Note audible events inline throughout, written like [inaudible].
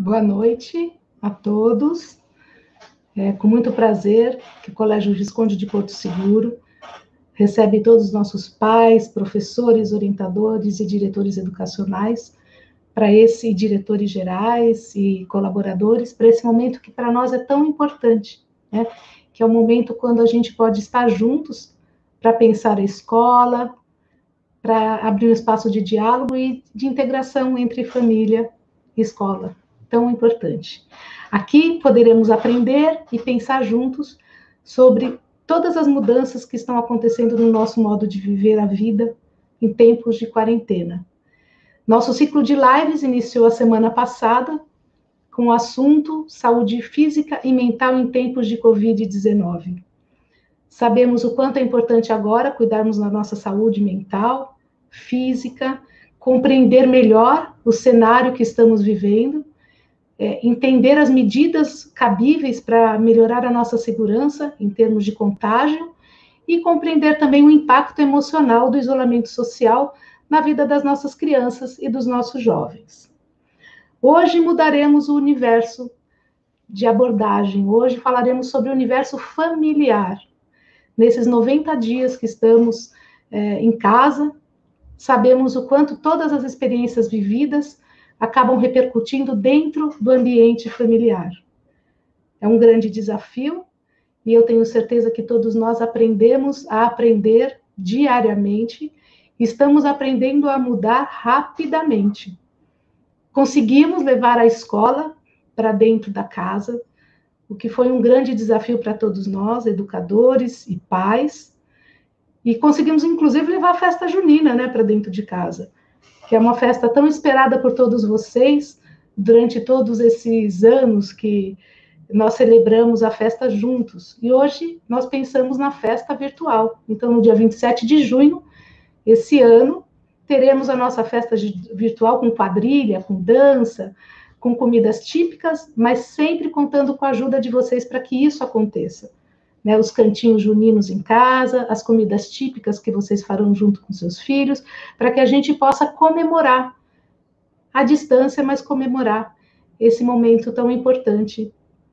Boa noite a todos. É com muito prazer que o Colégio Visconde de Porto Seguro recebe todos os nossos pais, professores, orientadores e diretores educacionais para esse diretores gerais e colaboradores para esse momento que para nós é tão importante, né? Que é o momento quando a gente pode estar juntos para pensar a escola, para abrir um espaço de diálogo e de integração entre família e escola, tão importante. Aqui poderemos aprender e pensar juntos sobre todas as mudanças que estão acontecendo no nosso modo de viver a vida em tempos de quarentena. Nosso ciclo de lives iniciou a semana passada com o assunto saúde física e mental em tempos de Covid-19. Sabemos o quanto é importante agora cuidarmos da nossa saúde mental, física, compreender melhor o cenário que estamos vivendo, é, entender as medidas cabíveis para melhorar a nossa segurança em termos de contágio e compreender também o impacto emocional do isolamento social na vida das nossas crianças e dos nossos jovens. Hoje mudaremos o universo de abordagem. Hoje falaremos sobre o universo familiar nesses 90 dias que estamos é, em casa, sabemos o quanto todas as experiências vividas acabam repercutindo dentro do ambiente familiar. É um grande desafio e eu tenho certeza que todos nós aprendemos a aprender diariamente, estamos aprendendo a mudar rapidamente. Conseguimos levar a escola para dentro da casa, o que foi um grande desafio para todos nós, educadores e pais. E conseguimos, inclusive, levar a festa junina né, para dentro de casa, que é uma festa tão esperada por todos vocês durante todos esses anos que nós celebramos a festa juntos. E hoje nós pensamos na festa virtual. Então, no dia 27 de junho, esse ano, teremos a nossa festa virtual com quadrilha, com dança, com comidas típicas, mas sempre contando com a ajuda de vocês para que isso aconteça. Né, os cantinhos juninos em casa, as comidas típicas que vocês farão junto com seus filhos, para que a gente possa comemorar à distância, mas comemorar esse momento tão importante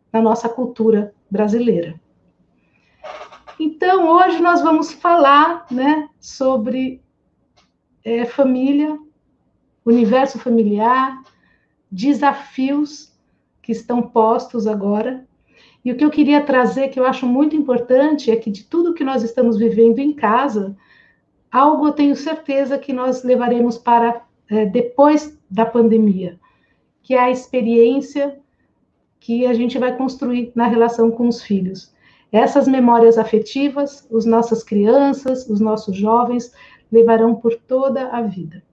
na nossa cultura brasileira. Então, hoje nós vamos falar né, sobre é, família, universo familiar, desafios que estão postos agora. E o que eu queria trazer, que eu acho muito importante, é que de tudo que nós estamos vivendo em casa, algo eu tenho certeza que nós levaremos para é, depois da pandemia, que é a experiência que a gente vai construir na relação com os filhos. Essas memórias afetivas, os nossas crianças, os nossos jovens levarão por toda a vida.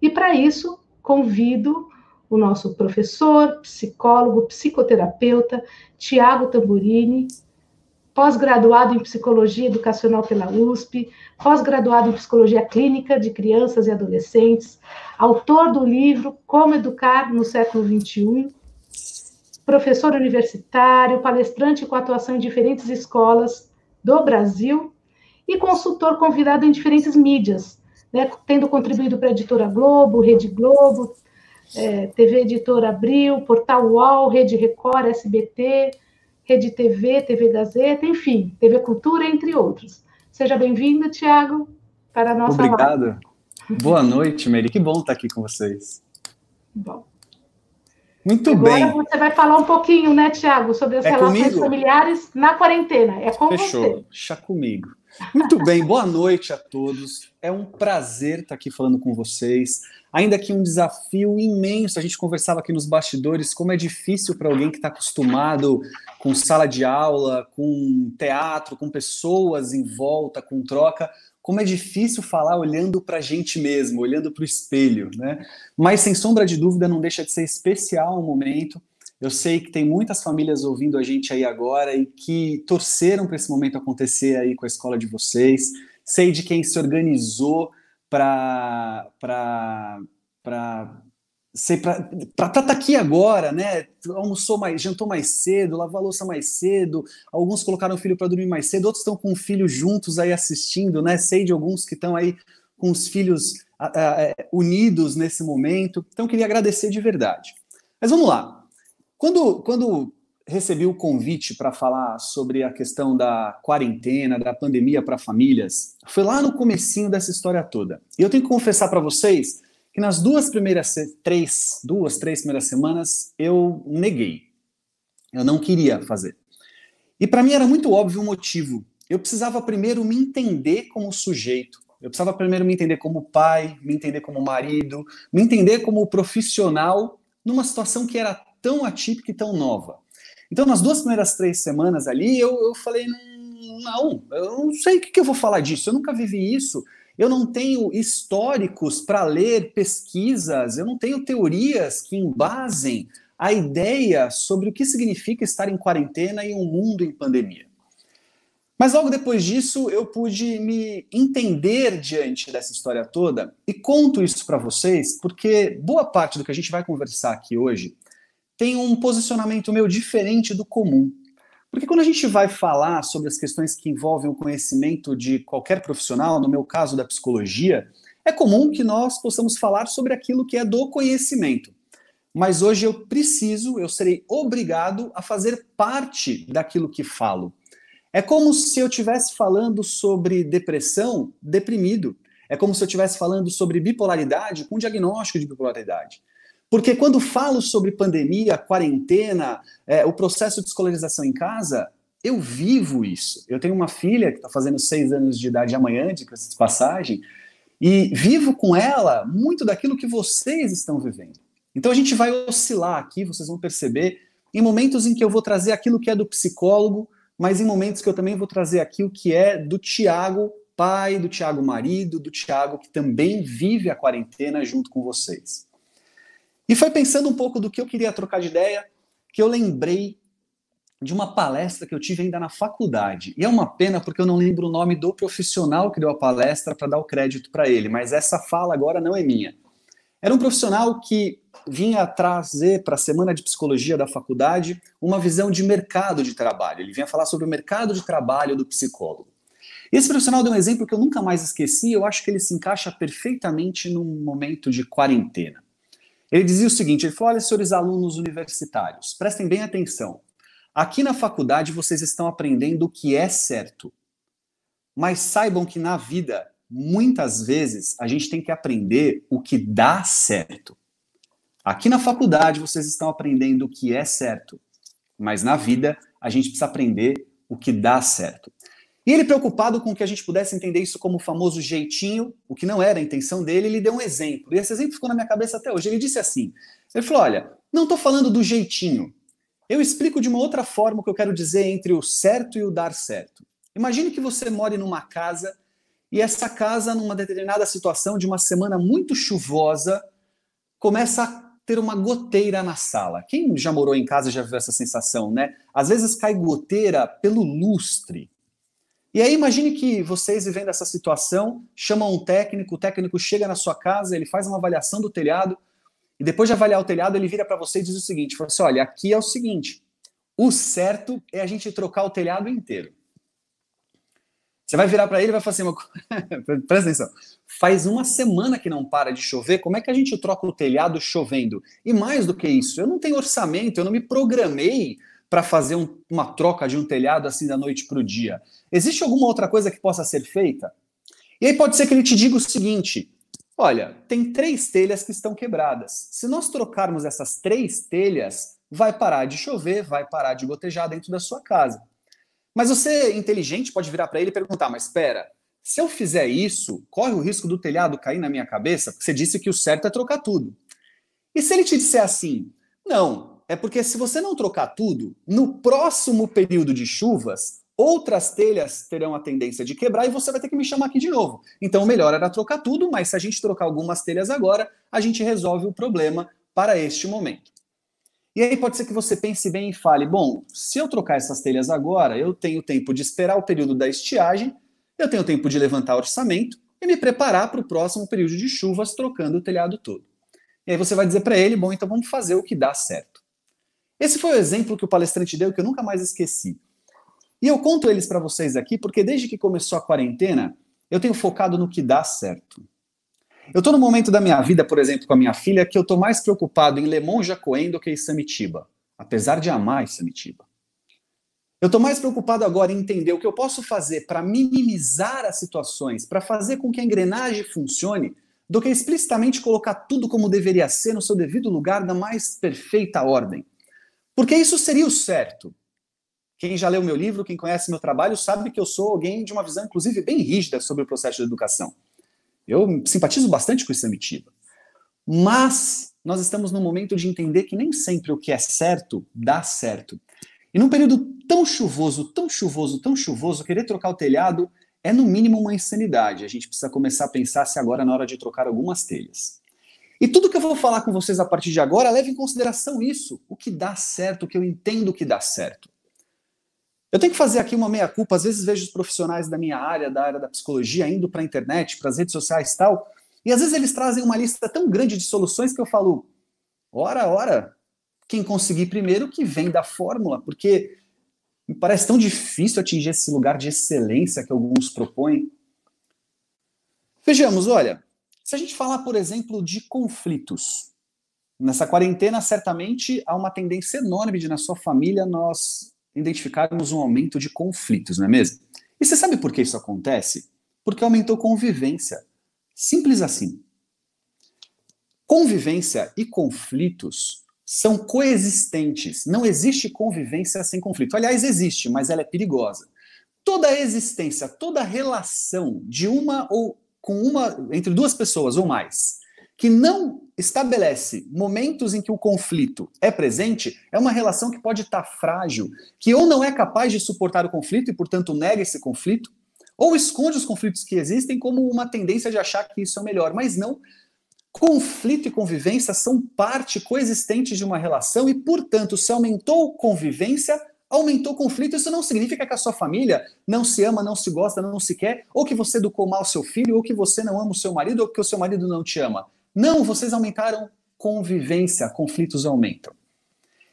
E para isso, convido o nosso professor, psicólogo, psicoterapeuta, Tiago Tamburini, pós-graduado em Psicologia Educacional pela USP, pós-graduado em Psicologia Clínica de Crianças e Adolescentes, autor do livro Como Educar no Século XXI, professor universitário, palestrante com atuação em diferentes escolas do Brasil e consultor convidado em diferentes mídias, né, tendo contribuído para a Editora Globo, Rede Globo, é, TV Editora Abril, Portal UOL, Rede Record, SBT, Rede TV, TV Gazeta, enfim, TV Cultura, entre outros. Seja bem-vindo, Tiago, para a nossa Obrigado. Live. Boa noite, Mary. Que bom estar aqui com vocês. Bom. Muito Agora bem. Agora você vai falar um pouquinho, né, Tiago, sobre as é relações comigo? familiares na quarentena. É com Fechou. você. Deixa comigo. Muito bem, boa noite a todos. É um prazer estar aqui falando com vocês. Ainda que um desafio imenso, a gente conversava aqui nos bastidores como é difícil para alguém que está acostumado com sala de aula, com teatro, com pessoas em volta, com troca, como é difícil falar olhando para a gente mesmo, olhando para o espelho, né? Mas sem sombra de dúvida, não deixa de ser especial o momento. Eu sei que tem muitas famílias ouvindo a gente aí agora e que torceram para esse momento acontecer aí com a escola de vocês. Sei de quem se organizou para estar tá aqui agora, né? Almoçou mais, jantou mais cedo, lavou a louça mais cedo, alguns colocaram o filho para dormir mais cedo, outros estão com o filho juntos aí assistindo, né? Sei de alguns que estão aí com os filhos uh, uh, unidos nesse momento. Então, queria agradecer de verdade. Mas vamos lá. Quando, quando recebi o convite para falar sobre a questão da quarentena, da pandemia para famílias, foi lá no comecinho dessa história toda. E eu tenho que confessar para vocês que nas duas primeiras três, duas, três primeiras semanas eu neguei. Eu não queria fazer. E para mim era muito óbvio o motivo. Eu precisava primeiro me entender como sujeito. Eu precisava primeiro me entender como pai, me entender como marido, me entender como profissional numa situação que era tão atípica e tão nova. Então, nas duas primeiras três semanas ali, eu, eu falei: não, eu não sei o que, que eu vou falar disso, eu nunca vivi isso. Eu não tenho históricos para ler pesquisas, eu não tenho teorias que embasem a ideia sobre o que significa estar em quarentena em um mundo em pandemia. Mas logo depois disso, eu pude me entender diante dessa história toda e conto isso para vocês porque boa parte do que a gente vai conversar aqui hoje tem um posicionamento meu diferente do comum. Porque quando a gente vai falar sobre as questões que envolvem o conhecimento de qualquer profissional, no meu caso da psicologia, é comum que nós possamos falar sobre aquilo que é do conhecimento. Mas hoje eu preciso, eu serei obrigado a fazer parte daquilo que falo. É como se eu estivesse falando sobre depressão deprimido. É como se eu estivesse falando sobre bipolaridade com diagnóstico de bipolaridade. Porque quando falo sobre pandemia, quarentena, é, o processo de escolarização em casa, eu vivo isso. Eu tenho uma filha que está fazendo seis anos de idade amanhã, de passagem, e vivo com ela muito daquilo que vocês estão vivendo. Então a gente vai oscilar aqui, vocês vão perceber, em momentos em que eu vou trazer aquilo que é do psicólogo, mas em momentos que eu também vou trazer aqui o que é do Tiago pai, do Tiago marido, do Tiago que também vive a quarentena junto com vocês. E foi pensando um pouco do que eu queria trocar de ideia que eu lembrei de uma palestra que eu tive ainda na faculdade. E é uma pena porque eu não lembro o nome do profissional que deu a palestra para dar o crédito para ele, mas essa fala agora não é minha. Era um profissional que vinha trazer para a semana de psicologia da faculdade uma visão de mercado de trabalho. Ele vinha falar sobre o mercado de trabalho do psicólogo. Esse profissional deu um exemplo que eu nunca mais esqueci, eu acho que ele se encaixa perfeitamente num momento de quarentena. Ele dizia o seguinte: ele falou, olha, senhores alunos universitários, prestem bem atenção. Aqui na faculdade vocês estão aprendendo o que é certo. Mas saibam que na vida, muitas vezes, a gente tem que aprender o que dá certo. Aqui na faculdade vocês estão aprendendo o que é certo. Mas na vida, a gente precisa aprender o que dá certo. E ele, preocupado com que a gente pudesse entender isso como o famoso jeitinho, o que não era a intenção dele, ele deu um exemplo. E esse exemplo ficou na minha cabeça até hoje. Ele disse assim: ele falou, olha, não estou falando do jeitinho. Eu explico de uma outra forma o que eu quero dizer entre o certo e o dar certo. Imagine que você more numa casa e essa casa, numa determinada situação de uma semana muito chuvosa, começa a ter uma goteira na sala. Quem já morou em casa já viu essa sensação, né? Às vezes cai goteira pelo lustre. E aí imagine que vocês vivendo essa situação, chamam um técnico, o técnico chega na sua casa, ele faz uma avaliação do telhado, e depois de avaliar o telhado, ele vira para você e diz o seguinte: fala assim, olha, aqui é o seguinte, o certo é a gente trocar o telhado inteiro. Você vai virar para ele e vai falar assim: [laughs] presta atenção, faz uma semana que não para de chover, como é que a gente troca o telhado chovendo? E mais do que isso, eu não tenho orçamento, eu não me programei para fazer um, uma troca de um telhado assim da noite para o dia. Existe alguma outra coisa que possa ser feita? E aí pode ser que ele te diga o seguinte: olha, tem três telhas que estão quebradas. Se nós trocarmos essas três telhas, vai parar de chover, vai parar de gotejar dentro da sua casa. Mas você, inteligente, pode virar para ele e perguntar: mas espera, se eu fizer isso, corre o risco do telhado cair na minha cabeça? Porque você disse que o certo é trocar tudo. E se ele te disser assim: não, é porque se você não trocar tudo, no próximo período de chuvas, outras telhas terão a tendência de quebrar e você vai ter que me chamar aqui de novo. Então, o melhor era trocar tudo, mas se a gente trocar algumas telhas agora, a gente resolve o problema para este momento. E aí pode ser que você pense bem e fale: bom, se eu trocar essas telhas agora, eu tenho tempo de esperar o período da estiagem, eu tenho tempo de levantar orçamento e me preparar para o próximo período de chuvas trocando o telhado todo. E aí você vai dizer para ele: bom, então vamos fazer o que dá certo. Esse foi o exemplo que o palestrante deu que eu nunca mais esqueci. E eu conto eles para vocês aqui porque desde que começou a quarentena, eu tenho focado no que dá certo. Eu estou no momento da minha vida, por exemplo, com a minha filha, que eu estou mais preocupado em Lemon Jacoen do que em Samitiba, apesar de amar Samitiba. Eu estou mais preocupado agora em entender o que eu posso fazer para minimizar as situações, para fazer com que a engrenagem funcione, do que explicitamente colocar tudo como deveria ser no seu devido lugar, na mais perfeita ordem. Porque isso seria o certo. Quem já leu meu livro, quem conhece meu trabalho, sabe que eu sou alguém de uma visão, inclusive, bem rígida sobre o processo de educação. Eu simpatizo bastante com esse Samitiba. Mas nós estamos num momento de entender que nem sempre o que é certo dá certo. E num período tão chuvoso, tão chuvoso, tão chuvoso, querer trocar o telhado é no mínimo uma insanidade. A gente precisa começar a pensar se agora é na hora de trocar algumas telhas. E tudo que eu vou falar com vocês a partir de agora leve em consideração isso, o que dá certo, o que eu entendo que dá certo. Eu tenho que fazer aqui uma meia-culpa, às vezes vejo os profissionais da minha área, da área da psicologia, indo para a internet, para as redes sociais e tal, e às vezes eles trazem uma lista tão grande de soluções que eu falo, ora, ora, quem conseguir primeiro que vem da fórmula, porque me parece tão difícil atingir esse lugar de excelência que alguns propõem. Vejamos, olha, se a gente falar, por exemplo, de conflitos, nessa quarentena certamente há uma tendência enorme de na sua família nós identificarmos um aumento de conflitos, não é mesmo? E você sabe por que isso acontece? Porque aumentou convivência. Simples assim. Convivência e conflitos são coexistentes. Não existe convivência sem conflito. Aliás, existe, mas ela é perigosa. Toda existência, toda relação de uma ou com uma entre duas pessoas ou mais que não estabelece momentos em que o conflito é presente, é uma relação que pode estar frágil, que ou não é capaz de suportar o conflito e, portanto, nega esse conflito, ou esconde os conflitos que existem como uma tendência de achar que isso é melhor, mas não. Conflito e convivência são parte coexistente de uma relação e, portanto, se aumentou convivência, aumentou conflito. Isso não significa que a sua família não se ama, não se gosta, não se quer, ou que você educou mal seu filho, ou que você não ama o seu marido, ou que o seu marido não te ama. Não, vocês aumentaram convivência, conflitos aumentam.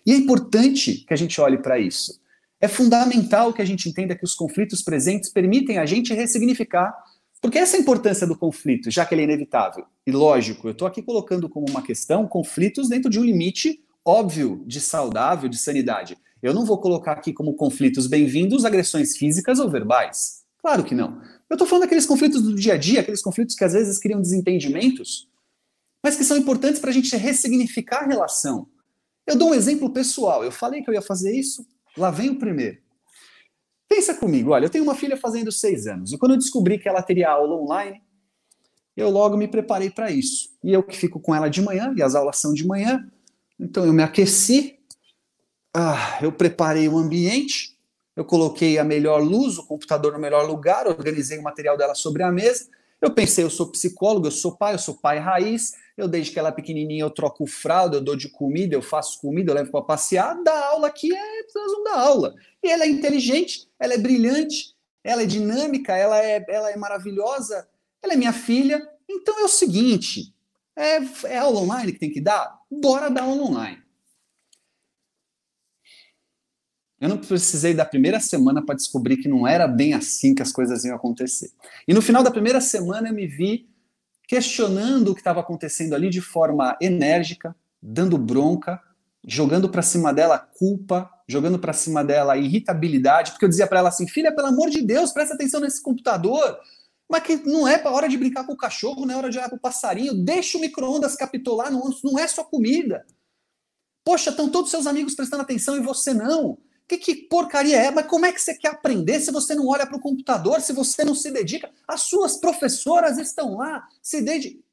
E é importante que a gente olhe para isso. É fundamental que a gente entenda que os conflitos presentes permitem a gente ressignificar porque essa é a importância do conflito, já que ele é inevitável. E lógico, eu estou aqui colocando como uma questão conflitos dentro de um limite óbvio de saudável, de sanidade. Eu não vou colocar aqui como conflitos bem-vindos agressões físicas ou verbais. Claro que não. Eu estou falando daqueles conflitos do dia a dia, aqueles conflitos que às vezes criam desentendimentos, mas que são importantes para a gente ressignificar a relação. Eu dou um exemplo pessoal. Eu falei que eu ia fazer isso, lá vem o primeiro. Pensa comigo, olha, eu tenho uma filha fazendo seis anos, e quando eu descobri que ela teria aula online, eu logo me preparei para isso. E eu que fico com ela de manhã, e as aulas são de manhã, então eu me aqueci, ah, eu preparei o ambiente, eu coloquei a melhor luz, o computador no melhor lugar, organizei o material dela sobre a mesa. Eu pensei, eu sou psicólogo, eu sou pai, eu sou pai raiz, eu desde que ela é pequenininha eu troco fralda, eu dou de comida, eu faço comida, eu levo para passear, da aula aqui é, nós vamos aula. E ela é inteligente, ela é brilhante, ela é dinâmica, ela é, ela é maravilhosa, ela é minha filha. Então é o seguinte: é, é aula online que tem que dar? Bora dar aula online. Eu não precisei da primeira semana para descobrir que não era bem assim que as coisas iam acontecer. E no final da primeira semana eu me vi questionando o que estava acontecendo ali de forma enérgica, dando bronca, jogando para cima dela culpa, jogando para cima dela irritabilidade, porque eu dizia para ela assim: filha, pelo amor de Deus, presta atenção nesse computador. Mas que não é para hora de brincar com o cachorro, não é hora de olhar para o passarinho, deixa o micro-ondas capitular, não, não é só comida. Poxa, estão todos seus amigos prestando atenção e você não. Que, que porcaria é? Mas como é que você quer aprender se você não olha para o computador, se você não se dedica? As suas professoras estão lá, se dedicam.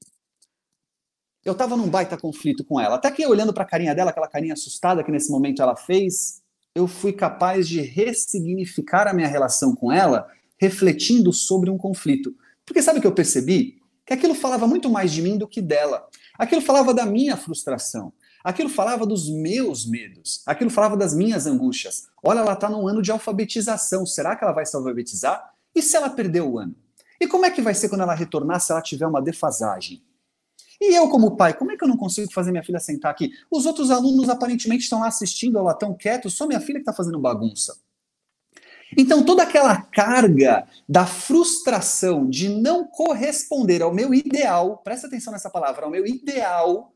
Eu estava num baita conflito com ela. Até que olhando para a carinha dela, aquela carinha assustada que nesse momento ela fez, eu fui capaz de ressignificar a minha relação com ela, refletindo sobre um conflito. Porque sabe o que eu percebi? Que aquilo falava muito mais de mim do que dela. Aquilo falava da minha frustração. Aquilo falava dos meus medos. Aquilo falava das minhas angústias. Olha, ela está num ano de alfabetização. Será que ela vai se alfabetizar? E se ela perder o ano? E como é que vai ser quando ela retornar se ela tiver uma defasagem? E eu, como pai, como é que eu não consigo fazer minha filha sentar aqui? Os outros alunos aparentemente estão lá assistindo, ela tão quietos, só minha filha que está fazendo bagunça. Então, toda aquela carga da frustração de não corresponder ao meu ideal, presta atenção nessa palavra, ao meu ideal,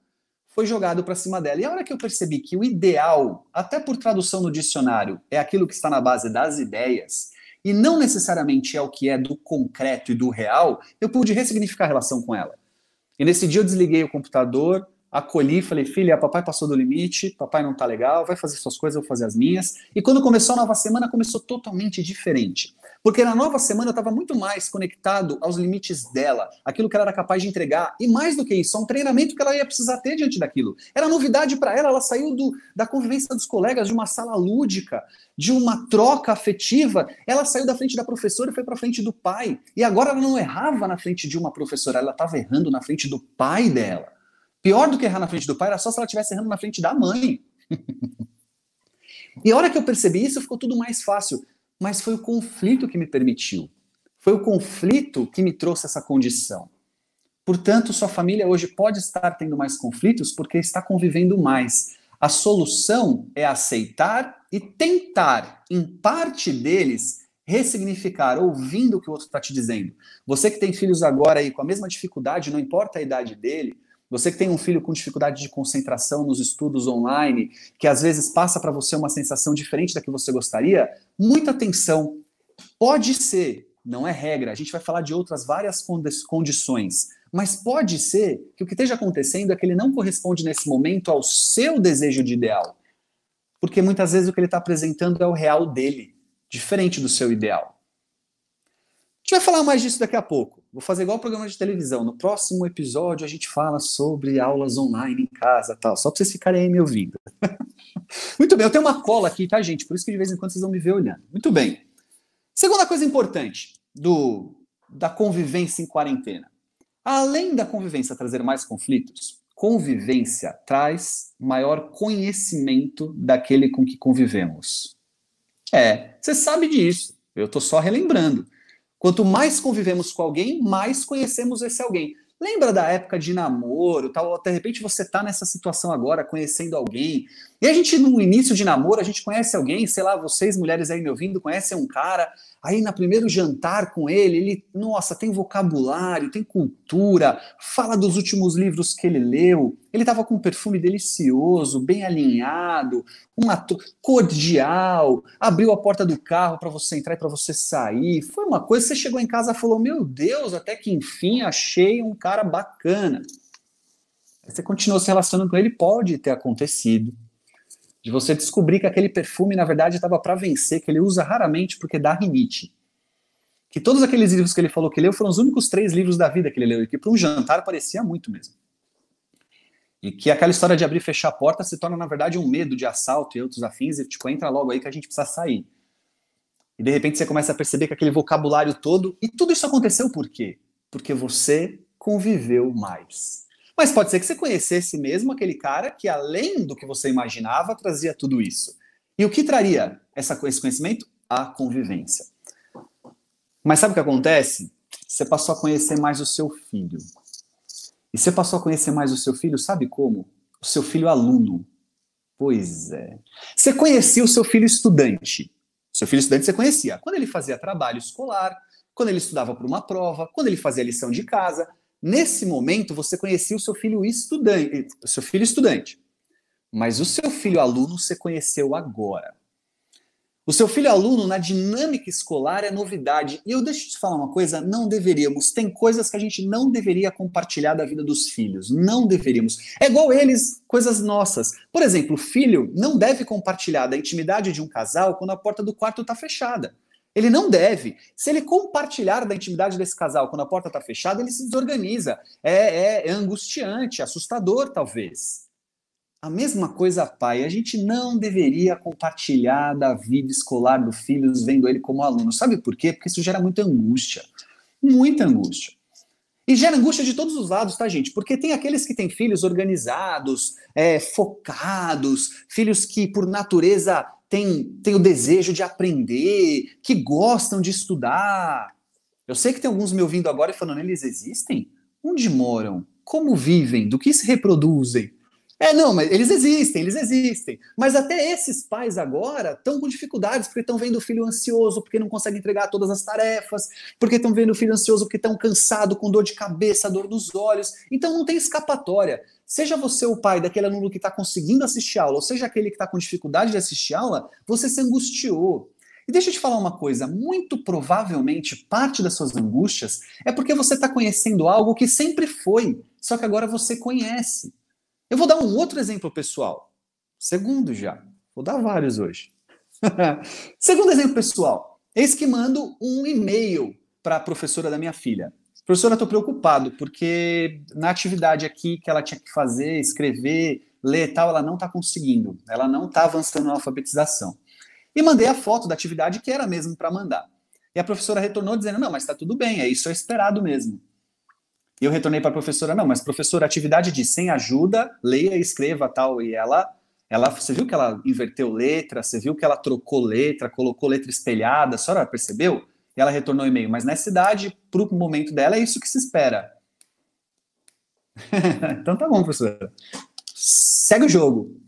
foi jogado para cima dela. E a hora que eu percebi que o ideal, até por tradução no dicionário, é aquilo que está na base das ideias, e não necessariamente é o que é do concreto e do real, eu pude ressignificar a relação com ela. E nesse dia eu desliguei o computador, acolhi, falei, filha, papai passou do limite, papai não tá legal, vai fazer suas coisas, eu vou fazer as minhas. E quando começou a nova semana, começou totalmente diferente. Porque na nova semana eu estava muito mais conectado aos limites dela, aquilo que ela era capaz de entregar. E mais do que isso, um treinamento que ela ia precisar ter diante daquilo. Era novidade para ela, ela saiu do, da convivência dos colegas, de uma sala lúdica, de uma troca afetiva. Ela saiu da frente da professora e foi para frente do pai. E agora ela não errava na frente de uma professora, ela estava errando na frente do pai dela. Pior do que errar na frente do pai era só se ela estivesse errando na frente da mãe. [laughs] e a hora que eu percebi isso, ficou tudo mais fácil. Mas foi o conflito que me permitiu. Foi o conflito que me trouxe essa condição. Portanto, sua família hoje pode estar tendo mais conflitos porque está convivendo mais. A solução é aceitar e tentar, em parte deles, ressignificar, ouvindo o que o outro está te dizendo. Você que tem filhos agora aí com a mesma dificuldade, não importa a idade dele, você que tem um filho com dificuldade de concentração nos estudos online, que às vezes passa para você uma sensação diferente da que você gostaria, muita atenção. Pode ser, não é regra, a gente vai falar de outras várias condições, mas pode ser que o que esteja acontecendo é que ele não corresponde nesse momento ao seu desejo de ideal. Porque muitas vezes o que ele está apresentando é o real dele, diferente do seu ideal. Gente vai falar mais disso daqui a pouco. Vou fazer igual o programa de televisão. No próximo episódio a gente fala sobre aulas online em casa tal. Só para vocês ficarem aí me ouvindo. [laughs] Muito bem, eu tenho uma cola aqui, tá, gente? Por isso que de vez em quando vocês vão me ver olhando. Muito bem. Segunda coisa importante do, da convivência em quarentena. Além da convivência trazer mais conflitos, convivência traz maior conhecimento daquele com que convivemos. É, você sabe disso. Eu estou só relembrando. Quanto mais convivemos com alguém, mais conhecemos esse alguém. Lembra da época de namoro, tal? De repente você está nessa situação agora, conhecendo alguém. E a gente, no início de namoro, a gente conhece alguém, sei lá, vocês mulheres aí me ouvindo, conhecem um cara, Aí, no primeiro jantar com ele, ele, nossa, tem vocabulário, tem cultura, fala dos últimos livros que ele leu. Ele estava com um perfume delicioso, bem alinhado, uma cordial, abriu a porta do carro para você entrar e para você sair. Foi uma coisa, você chegou em casa e falou: Meu Deus, até que enfim achei um cara bacana. Você continuou se relacionando com ele, pode ter acontecido de você descobrir que aquele perfume, na verdade, estava para vencer, que ele usa raramente porque dá rinite. Que todos aqueles livros que ele falou que leu foram os únicos três livros da vida que ele leu, e que para um jantar parecia muito mesmo. E que aquela história de abrir e fechar a porta se torna, na verdade, um medo de assalto e outros afins, e tipo, entra logo aí que a gente precisa sair. E de repente você começa a perceber que aquele vocabulário todo. E tudo isso aconteceu por quê? Porque você conviveu mais. Mas pode ser que você conhecesse mesmo aquele cara que, além do que você imaginava, trazia tudo isso. E o que traria essa, esse conhecimento? A convivência. Mas sabe o que acontece? Você passou a conhecer mais o seu filho. E você passou a conhecer mais o seu filho, sabe como? O seu filho aluno. Pois é. Você conhecia o seu filho estudante. Seu filho estudante você conhecia. Quando ele fazia trabalho escolar, quando ele estudava para uma prova, quando ele fazia lição de casa, Nesse momento, você conhecia o seu filho estudante, o seu filho estudante. Mas o seu filho aluno você conheceu agora. O seu filho aluno na dinâmica escolar é novidade. E eu deixo de te falar uma coisa, não deveríamos. Tem coisas que a gente não deveria compartilhar da vida dos filhos. Não deveríamos. É igual eles, coisas nossas. Por exemplo, o filho não deve compartilhar da intimidade de um casal quando a porta do quarto está fechada. Ele não deve. Se ele compartilhar da intimidade desse casal quando a porta está fechada, ele se desorganiza. É, é, é, angustiante, assustador, talvez. A mesma coisa, pai. A gente não deveria compartilhar da vida escolar do filho, vendo ele como aluno. Sabe por quê? Porque isso gera muita angústia. Muita angústia. E gera angústia de todos os lados, tá, gente? Porque tem aqueles que têm filhos organizados, é, focados, filhos que, por natureza, têm, têm o desejo de aprender, que gostam de estudar. Eu sei que tem alguns me ouvindo agora e falando, eles existem? Onde moram? Como vivem? Do que se reproduzem? É, não, mas eles existem, eles existem. Mas até esses pais agora estão com dificuldades porque estão vendo o filho ansioso, porque não consegue entregar todas as tarefas, porque estão vendo o filho ansioso porque estão cansado, com dor de cabeça, dor nos olhos. Então não tem escapatória. Seja você o pai daquele aluno que está conseguindo assistir aula, ou seja aquele que está com dificuldade de assistir aula, você se angustiou. E deixa eu te falar uma coisa: muito provavelmente parte das suas angústias é porque você está conhecendo algo que sempre foi, só que agora você conhece. Eu vou dar um outro exemplo pessoal. Segundo já. Vou dar vários hoje. [laughs] Segundo exemplo pessoal. Eis que mando um e-mail para a professora da minha filha. Professora, estou preocupado, porque na atividade aqui que ela tinha que fazer, escrever, ler e tal, ela não está conseguindo. Ela não está avançando na alfabetização. E mandei a foto da atividade que era mesmo para mandar. E a professora retornou dizendo: não, mas está tudo bem, é isso é esperado mesmo. E eu retornei para a professora, não, mas professora, atividade de sem ajuda, leia e escreva tal. E ela, ela, você viu que ela inverteu letra, você viu que ela trocou letra, colocou letra espelhada, a senhora percebeu? E ela retornou o e-mail, mas nessa idade, para o momento dela, é isso que se espera. [laughs] então tá bom, professora. Segue o jogo.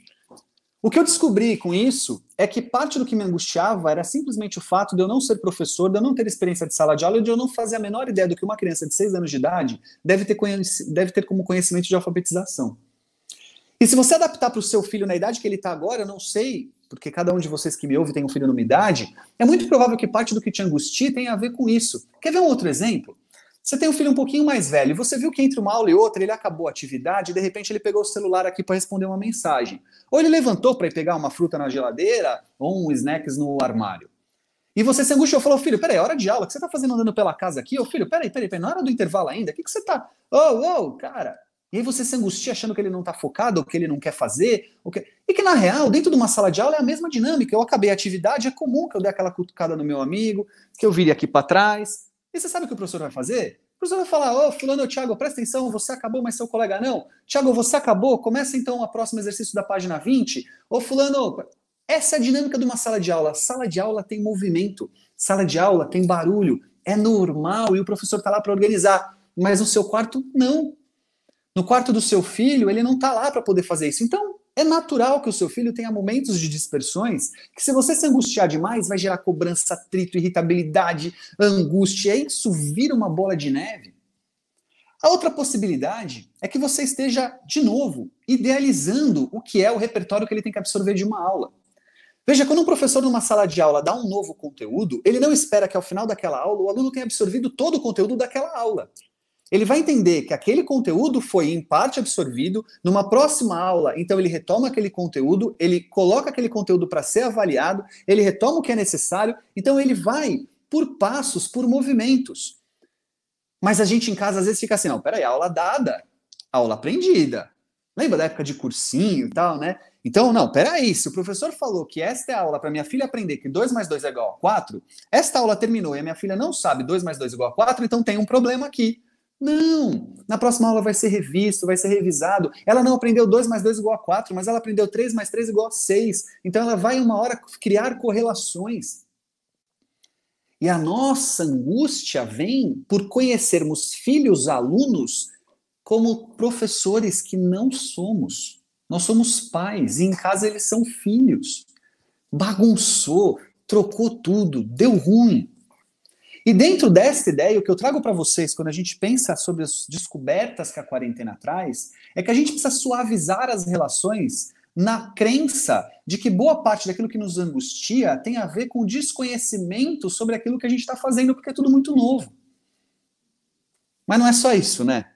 O que eu descobri com isso é que parte do que me angustiava era simplesmente o fato de eu não ser professor, de eu não ter experiência de sala de aula e de eu não fazer a menor ideia do que uma criança de 6 anos de idade deve ter, deve ter como conhecimento de alfabetização. E se você adaptar para o seu filho na idade que ele está agora, eu não sei, porque cada um de vocês que me ouve tem um filho numa idade, é muito provável que parte do que te angustia tenha a ver com isso. Quer ver um outro exemplo? Você tem um filho um pouquinho mais velho, você viu que entre uma aula e outra ele acabou a atividade e de repente ele pegou o celular aqui para responder uma mensagem. Ou ele levantou para ir pegar uma fruta na geladeira ou um snacks no armário. E você se angustiou e falou: Filho, peraí, é hora de aula, o que você está fazendo andando pela casa aqui? Ô filho, peraí, peraí, peraí, não é hora do intervalo ainda? O que, que você está. Ô, oh, ô, oh, cara. E aí você se angustia achando que ele não está focado, ou que ele não quer fazer. Que... E que, na real, dentro de uma sala de aula é a mesma dinâmica. Eu acabei a atividade, é comum que eu dê aquela cutucada no meu amigo, que eu vire aqui para trás, e você sabe o que o professor vai fazer? O professor vai falar: Ô, oh, Fulano, Thiago, presta atenção, você acabou, mas seu colega não. Thiago, você acabou, começa então o próximo exercício da página 20. Ô, Fulano, essa é a dinâmica de uma sala de aula. Sala de aula tem movimento, sala de aula tem barulho, é normal e o professor está lá para organizar. Mas no seu quarto, não. No quarto do seu filho, ele não está lá para poder fazer isso. Então, é natural que o seu filho tenha momentos de dispersões que, se você se angustiar demais, vai gerar cobrança, atrito, irritabilidade, angústia, e isso vira uma bola de neve. A outra possibilidade é que você esteja, de novo, idealizando o que é o repertório que ele tem que absorver de uma aula. Veja, quando um professor numa sala de aula dá um novo conteúdo, ele não espera que ao final daquela aula o aluno tenha absorvido todo o conteúdo daquela aula ele vai entender que aquele conteúdo foi em parte absorvido, numa próxima aula, então ele retoma aquele conteúdo, ele coloca aquele conteúdo para ser avaliado, ele retoma o que é necessário, então ele vai por passos, por movimentos. Mas a gente em casa às vezes fica assim, não, peraí, aula dada, aula aprendida. Lembra da época de cursinho e tal, né? Então, não, peraí, se o professor falou que esta é a aula para minha filha aprender que 2 mais 2 é igual a 4, esta aula terminou e a minha filha não sabe 2 mais 2 é igual a 4, então tem um problema aqui. Não! Na próxima aula vai ser revisto, vai ser revisado. Ela não aprendeu 2 mais 2 igual a 4, mas ela aprendeu 3 mais 3 igual a 6. Então ela vai uma hora criar correlações. E a nossa angústia vem por conhecermos filhos, alunos, como professores que não somos. Nós somos pais e em casa eles são filhos. Bagunçou, trocou tudo, deu ruim. E dentro dessa ideia, o que eu trago para vocês quando a gente pensa sobre as descobertas que a quarentena traz, é que a gente precisa suavizar as relações na crença de que boa parte daquilo que nos angustia tem a ver com desconhecimento sobre aquilo que a gente está fazendo, porque é tudo muito novo. Mas não é só isso, né?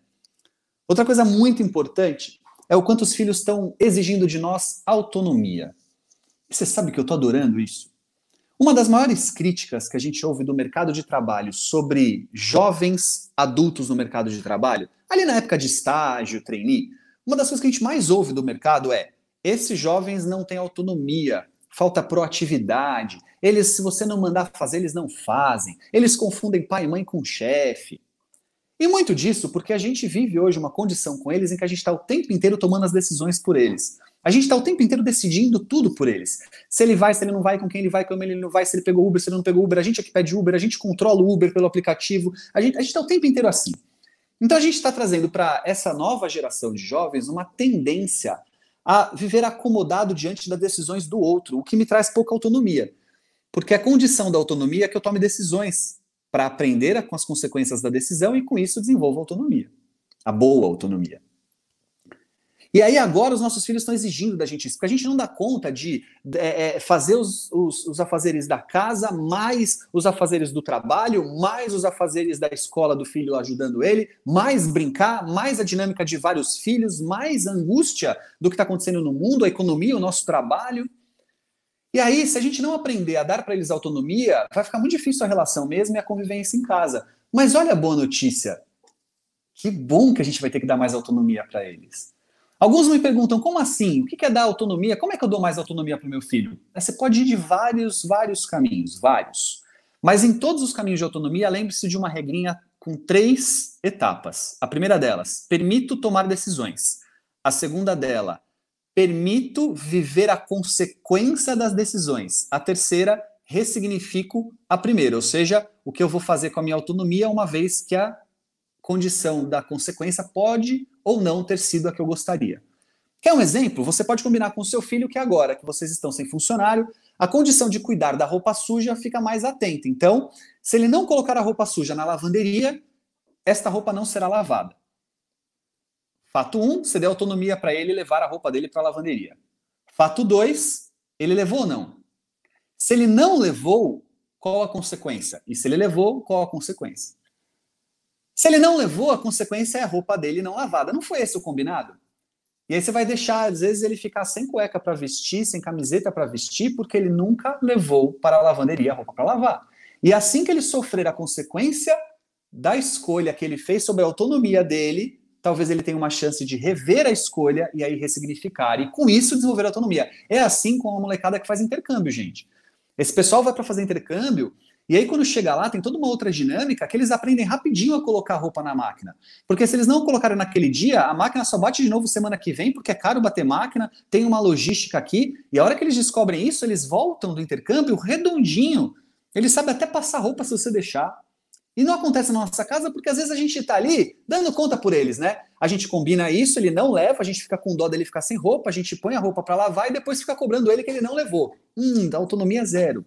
Outra coisa muito importante é o quanto os filhos estão exigindo de nós autonomia. Você sabe que eu estou adorando isso? Uma das maiores críticas que a gente ouve do mercado de trabalho sobre jovens adultos no mercado de trabalho, ali na época de estágio, trainee, uma das coisas que a gente mais ouve do mercado é: esses jovens não têm autonomia, falta proatividade, eles, se você não mandar fazer, eles não fazem, eles confundem pai e mãe com chefe. E muito disso porque a gente vive hoje uma condição com eles em que a gente está o tempo inteiro tomando as decisões por eles. A gente está o tempo inteiro decidindo tudo por eles. Se ele vai, se ele não vai, com quem ele vai, como ele não vai, se ele pegou Uber, se ele não pegou Uber, a gente é que pede Uber, a gente controla o Uber pelo aplicativo, a gente está o tempo inteiro assim. Então a gente está trazendo para essa nova geração de jovens uma tendência a viver acomodado diante das decisões do outro, o que me traz pouca autonomia. Porque a condição da autonomia é que eu tome decisões para aprender com as consequências da decisão e com isso desenvolvo autonomia, a boa autonomia. E aí agora os nossos filhos estão exigindo da gente isso, porque a gente não dá conta de é, é, fazer os, os, os, afazeres da casa, mais os afazeres do trabalho, mais os afazeres da escola do filho ajudando ele, mais brincar, mais a dinâmica de vários filhos, mais angústia do que está acontecendo no mundo, a economia, o nosso trabalho. E aí, se a gente não aprender a dar para eles autonomia, vai ficar muito difícil a relação mesmo e a convivência em casa. Mas olha a boa notícia. Que bom que a gente vai ter que dar mais autonomia para eles. Alguns me perguntam, como assim? O que é dar autonomia? Como é que eu dou mais autonomia para o meu filho? Você pode ir de vários, vários caminhos, vários. Mas em todos os caminhos de autonomia, lembre-se de uma regrinha com três etapas. A primeira delas, permito tomar decisões. A segunda dela, permito viver a consequência das decisões. A terceira, ressignifico a primeira, ou seja, o que eu vou fazer com a minha autonomia, uma vez que a condição da consequência pode ou não ter sido a que eu gostaria. Quer um exemplo? Você pode combinar com o seu filho que agora que vocês estão sem funcionário, a condição de cuidar da roupa suja fica mais atenta. Então, se ele não colocar a roupa suja na lavanderia, esta roupa não será lavada. Fato 1, um, você deu autonomia para ele levar a roupa dele para a lavanderia. Fato 2, ele levou ou não? Se ele não levou, qual a consequência? E se ele levou, qual a consequência? Se ele não levou, a consequência é a roupa dele não lavada. Não foi esse o combinado? E aí você vai deixar, às vezes, ele ficar sem cueca para vestir, sem camiseta para vestir, porque ele nunca levou para a lavanderia a roupa para lavar. E assim que ele sofrer a consequência da escolha que ele fez sobre a autonomia dele, talvez ele tenha uma chance de rever a escolha e aí ressignificar. E com isso desenvolver autonomia. É assim com a molecada que faz intercâmbio, gente. Esse pessoal vai para fazer intercâmbio e aí, quando chega lá, tem toda uma outra dinâmica que eles aprendem rapidinho a colocar a roupa na máquina. Porque se eles não colocarem naquele dia, a máquina só bate de novo semana que vem, porque é caro bater máquina, tem uma logística aqui. E a hora que eles descobrem isso, eles voltam do intercâmbio redondinho. Eles sabem até passar roupa se você deixar. E não acontece na nossa casa porque às vezes a gente está ali dando conta por eles, né? A gente combina isso, ele não leva, a gente fica com dó dele ficar sem roupa, a gente põe a roupa para lavar e depois fica cobrando ele que ele não levou. Hum, da autonomia zero.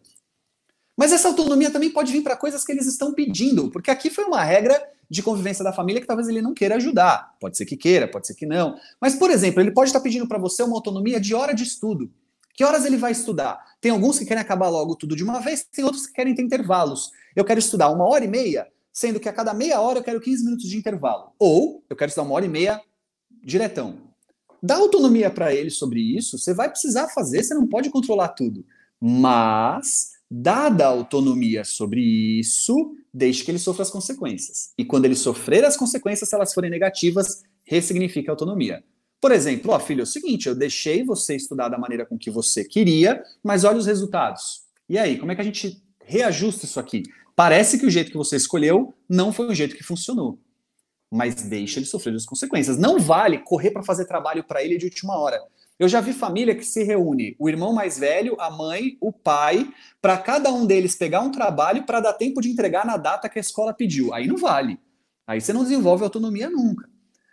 Mas essa autonomia também pode vir para coisas que eles estão pedindo, porque aqui foi uma regra de convivência da família que talvez ele não queira ajudar. Pode ser que queira, pode ser que não. Mas, por exemplo, ele pode estar pedindo para você uma autonomia de hora de estudo. Que horas ele vai estudar? Tem alguns que querem acabar logo tudo de uma vez, tem outros que querem ter intervalos. Eu quero estudar uma hora e meia, sendo que a cada meia hora eu quero 15 minutos de intervalo. Ou eu quero estudar uma hora e meia diretão. Dá autonomia para ele sobre isso, você vai precisar fazer, você não pode controlar tudo. Mas Dada a autonomia sobre isso, deixe que ele sofra as consequências. E quando ele sofrer as consequências, se elas forem negativas, ressignifique a autonomia. Por exemplo, ó, filho, é o seguinte, eu deixei você estudar da maneira com que você queria, mas olha os resultados. E aí, como é que a gente reajusta isso aqui? Parece que o jeito que você escolheu não foi o jeito que funcionou. Mas deixa ele sofrer as consequências. Não vale correr para fazer trabalho para ele de última hora. Eu já vi família que se reúne, o irmão mais velho, a mãe, o pai, para cada um deles pegar um trabalho para dar tempo de entregar na data que a escola pediu. Aí não vale. Aí você não desenvolve autonomia nunca.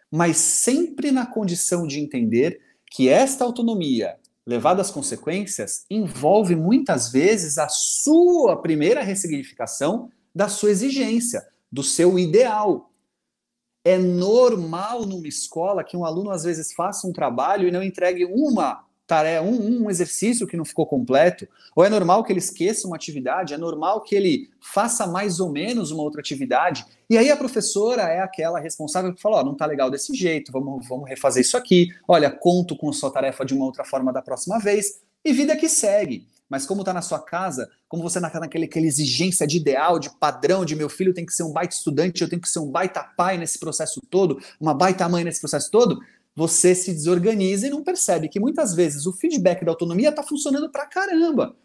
Mas sempre na condição de entender que esta autonomia, levada às consequências, envolve muitas vezes a sua primeira ressignificação da sua exigência, do seu ideal. É normal numa escola que um aluno às vezes faça um trabalho e não entregue uma tarefa, um, um, exercício que não ficou completo, ou é normal que ele esqueça uma atividade, é normal que ele faça mais ou menos uma outra atividade, e aí a professora é aquela responsável que fala, oh, não tá legal desse jeito, vamos, vamos refazer isso aqui, olha, conto com sua tarefa de uma outra forma da próxima vez, e vida que segue. Mas como está na sua casa, como você está naquela aquela exigência de ideal, de padrão, de meu filho tem que ser um baita estudante, eu tenho que ser um baita pai nesse processo todo, uma baita mãe nesse processo todo, você se desorganiza e não percebe que muitas vezes o feedback da autonomia está funcionando pra caramba.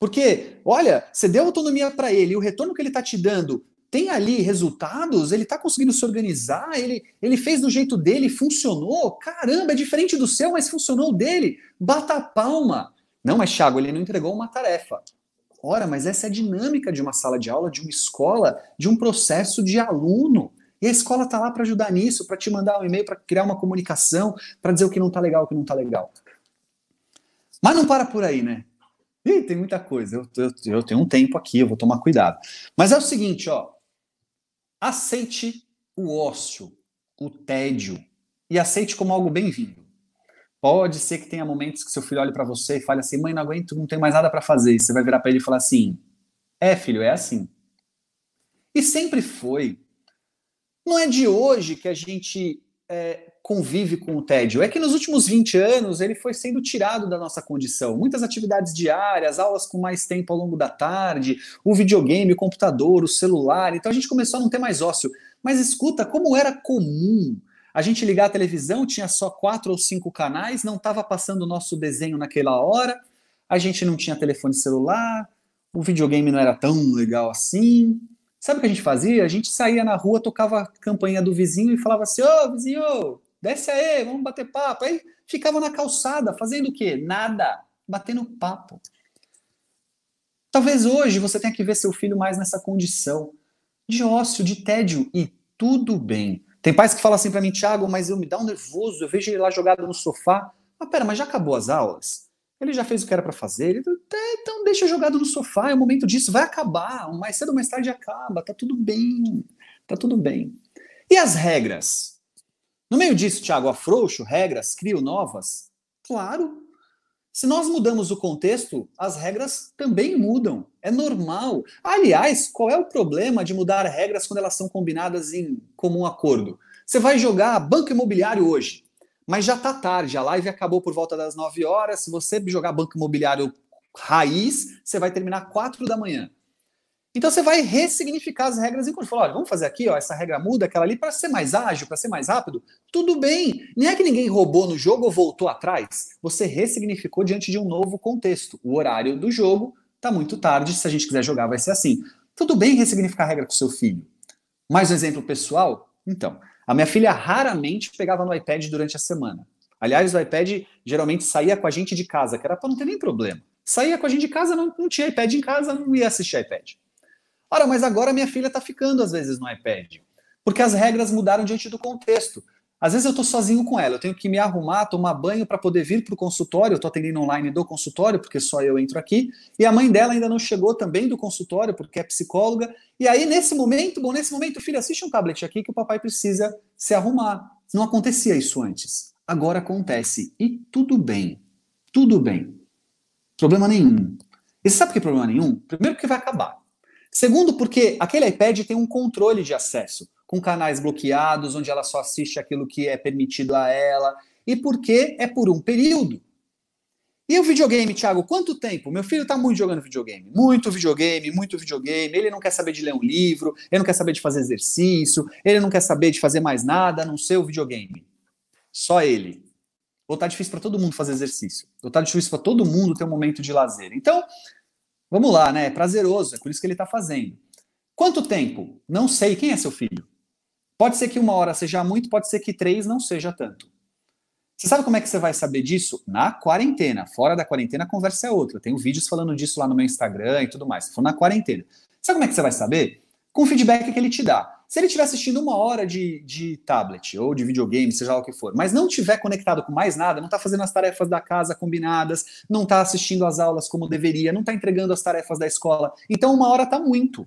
Porque, olha, você deu autonomia para ele e o retorno que ele está te dando tem ali resultados, ele está conseguindo se organizar, ele, ele fez do jeito dele, funcionou. Caramba, é diferente do seu, mas funcionou dele. Bata a palma. Não, mas Thiago, ele não entregou uma tarefa. Ora, mas essa é a dinâmica de uma sala de aula, de uma escola, de um processo de aluno. E a escola está lá para ajudar nisso, para te mandar um e-mail, para criar uma comunicação, para dizer o que não está legal, o que não está legal. Mas não para por aí, né? Ih, tem muita coisa. Eu, eu, eu tenho um tempo aqui, eu vou tomar cuidado. Mas é o seguinte, ó. Aceite o ócio, o tédio, e aceite como algo bem-vindo. Pode ser que tenha momentos que seu filho olhe para você e fale assim: mãe, não aguento, não tenho mais nada para fazer. E você vai virar para ele e falar assim: é, filho, é assim. E sempre foi. Não é de hoje que a gente é, convive com o tédio. É que nos últimos 20 anos ele foi sendo tirado da nossa condição. Muitas atividades diárias, aulas com mais tempo ao longo da tarde, o videogame, o computador, o celular. Então a gente começou a não ter mais ócio. Mas escuta, como era comum a gente ligar a televisão, tinha só quatro ou cinco canais, não estava passando o nosso desenho naquela hora, a gente não tinha telefone celular, o videogame não era tão legal assim. Sabe o que a gente fazia? A gente saía na rua, tocava a campainha do vizinho e falava assim: Ô vizinho, desce aí, vamos bater papo. Aí ficava na calçada, fazendo o quê? Nada, batendo papo. Talvez hoje você tenha que ver seu filho mais nessa condição de ócio, de tédio, e tudo bem. Tem pais que falam assim para mim, Thiago, mas eu me dá um nervoso, eu vejo ele lá jogado no sofá. Mas pera, mas já acabou as aulas? Ele já fez o que era para fazer, ele, é, então deixa jogado no sofá, é o momento disso, vai acabar, mais cedo ou mais tarde acaba, tá tudo bem, tá tudo bem. E as regras? No meio disso, Thiago, afrouxo, regras, crio novas? Claro. Se nós mudamos o contexto, as regras também mudam. É normal. Aliás, qual é o problema de mudar regras quando elas são combinadas em comum acordo? Você vai jogar banco imobiliário hoje. Mas já tá tarde, a live acabou por volta das 9 horas. Se você jogar banco imobiliário raiz, você vai terminar 4 da manhã. Então você vai ressignificar as regras enquanto falar, olha, vamos fazer aqui, ó, essa regra muda, aquela ali, para ser mais ágil, para ser mais rápido. Tudo bem. Nem é que ninguém roubou no jogo ou voltou atrás. Você ressignificou diante de um novo contexto. O horário do jogo tá muito tarde, se a gente quiser jogar vai ser assim. Tudo bem ressignificar a regra com seu filho. Mais um exemplo pessoal? Então, a minha filha raramente pegava no iPad durante a semana. Aliás, o iPad geralmente saía com a gente de casa, que era para não ter nem problema. Saía com a gente de casa, não, não tinha iPad em casa, não ia assistir iPad. Ora, mas agora minha filha está ficando às vezes no iPad, porque as regras mudaram diante do contexto. Às vezes eu estou sozinho com ela, eu tenho que me arrumar, tomar banho para poder vir para o consultório. Eu estou atendendo online do consultório, porque só eu entro aqui. E a mãe dela ainda não chegou também do consultório, porque é psicóloga. E aí, nesse momento, bom, nesse momento, filha, assiste um tablet aqui que o papai precisa se arrumar. Não acontecia isso antes. Agora acontece. E tudo bem. Tudo bem. Problema nenhum. E sabe por que problema nenhum? Primeiro, porque vai acabar. Segundo, porque aquele iPad tem um controle de acesso com canais bloqueados, onde ela só assiste aquilo que é permitido a ela, e porque é por um período. E o videogame, Thiago, quanto tempo? Meu filho está muito jogando videogame. Muito videogame, muito videogame. Ele não quer saber de ler um livro, ele não quer saber de fazer exercício, ele não quer saber de fazer mais nada a não ser o videogame. Só ele. Ou tá difícil para todo mundo fazer exercício. Ou tá difícil para todo mundo ter um momento de lazer. Então, vamos lá, né? É prazeroso, é por isso que ele está fazendo. Quanto tempo? Não sei. Quem é seu filho? Pode ser que uma hora seja muito, pode ser que três não seja tanto. Você sabe como é que você vai saber disso? Na quarentena. Fora da quarentena, a conversa é outra. Eu tenho vídeos falando disso lá no meu Instagram e tudo mais. Se for na quarentena. Sabe como é que você vai saber? Com o feedback que ele te dá. Se ele estiver assistindo uma hora de, de tablet ou de videogame, seja lá o que for, mas não estiver conectado com mais nada, não está fazendo as tarefas da casa combinadas, não está assistindo às aulas como deveria, não está entregando as tarefas da escola, então uma hora está muito.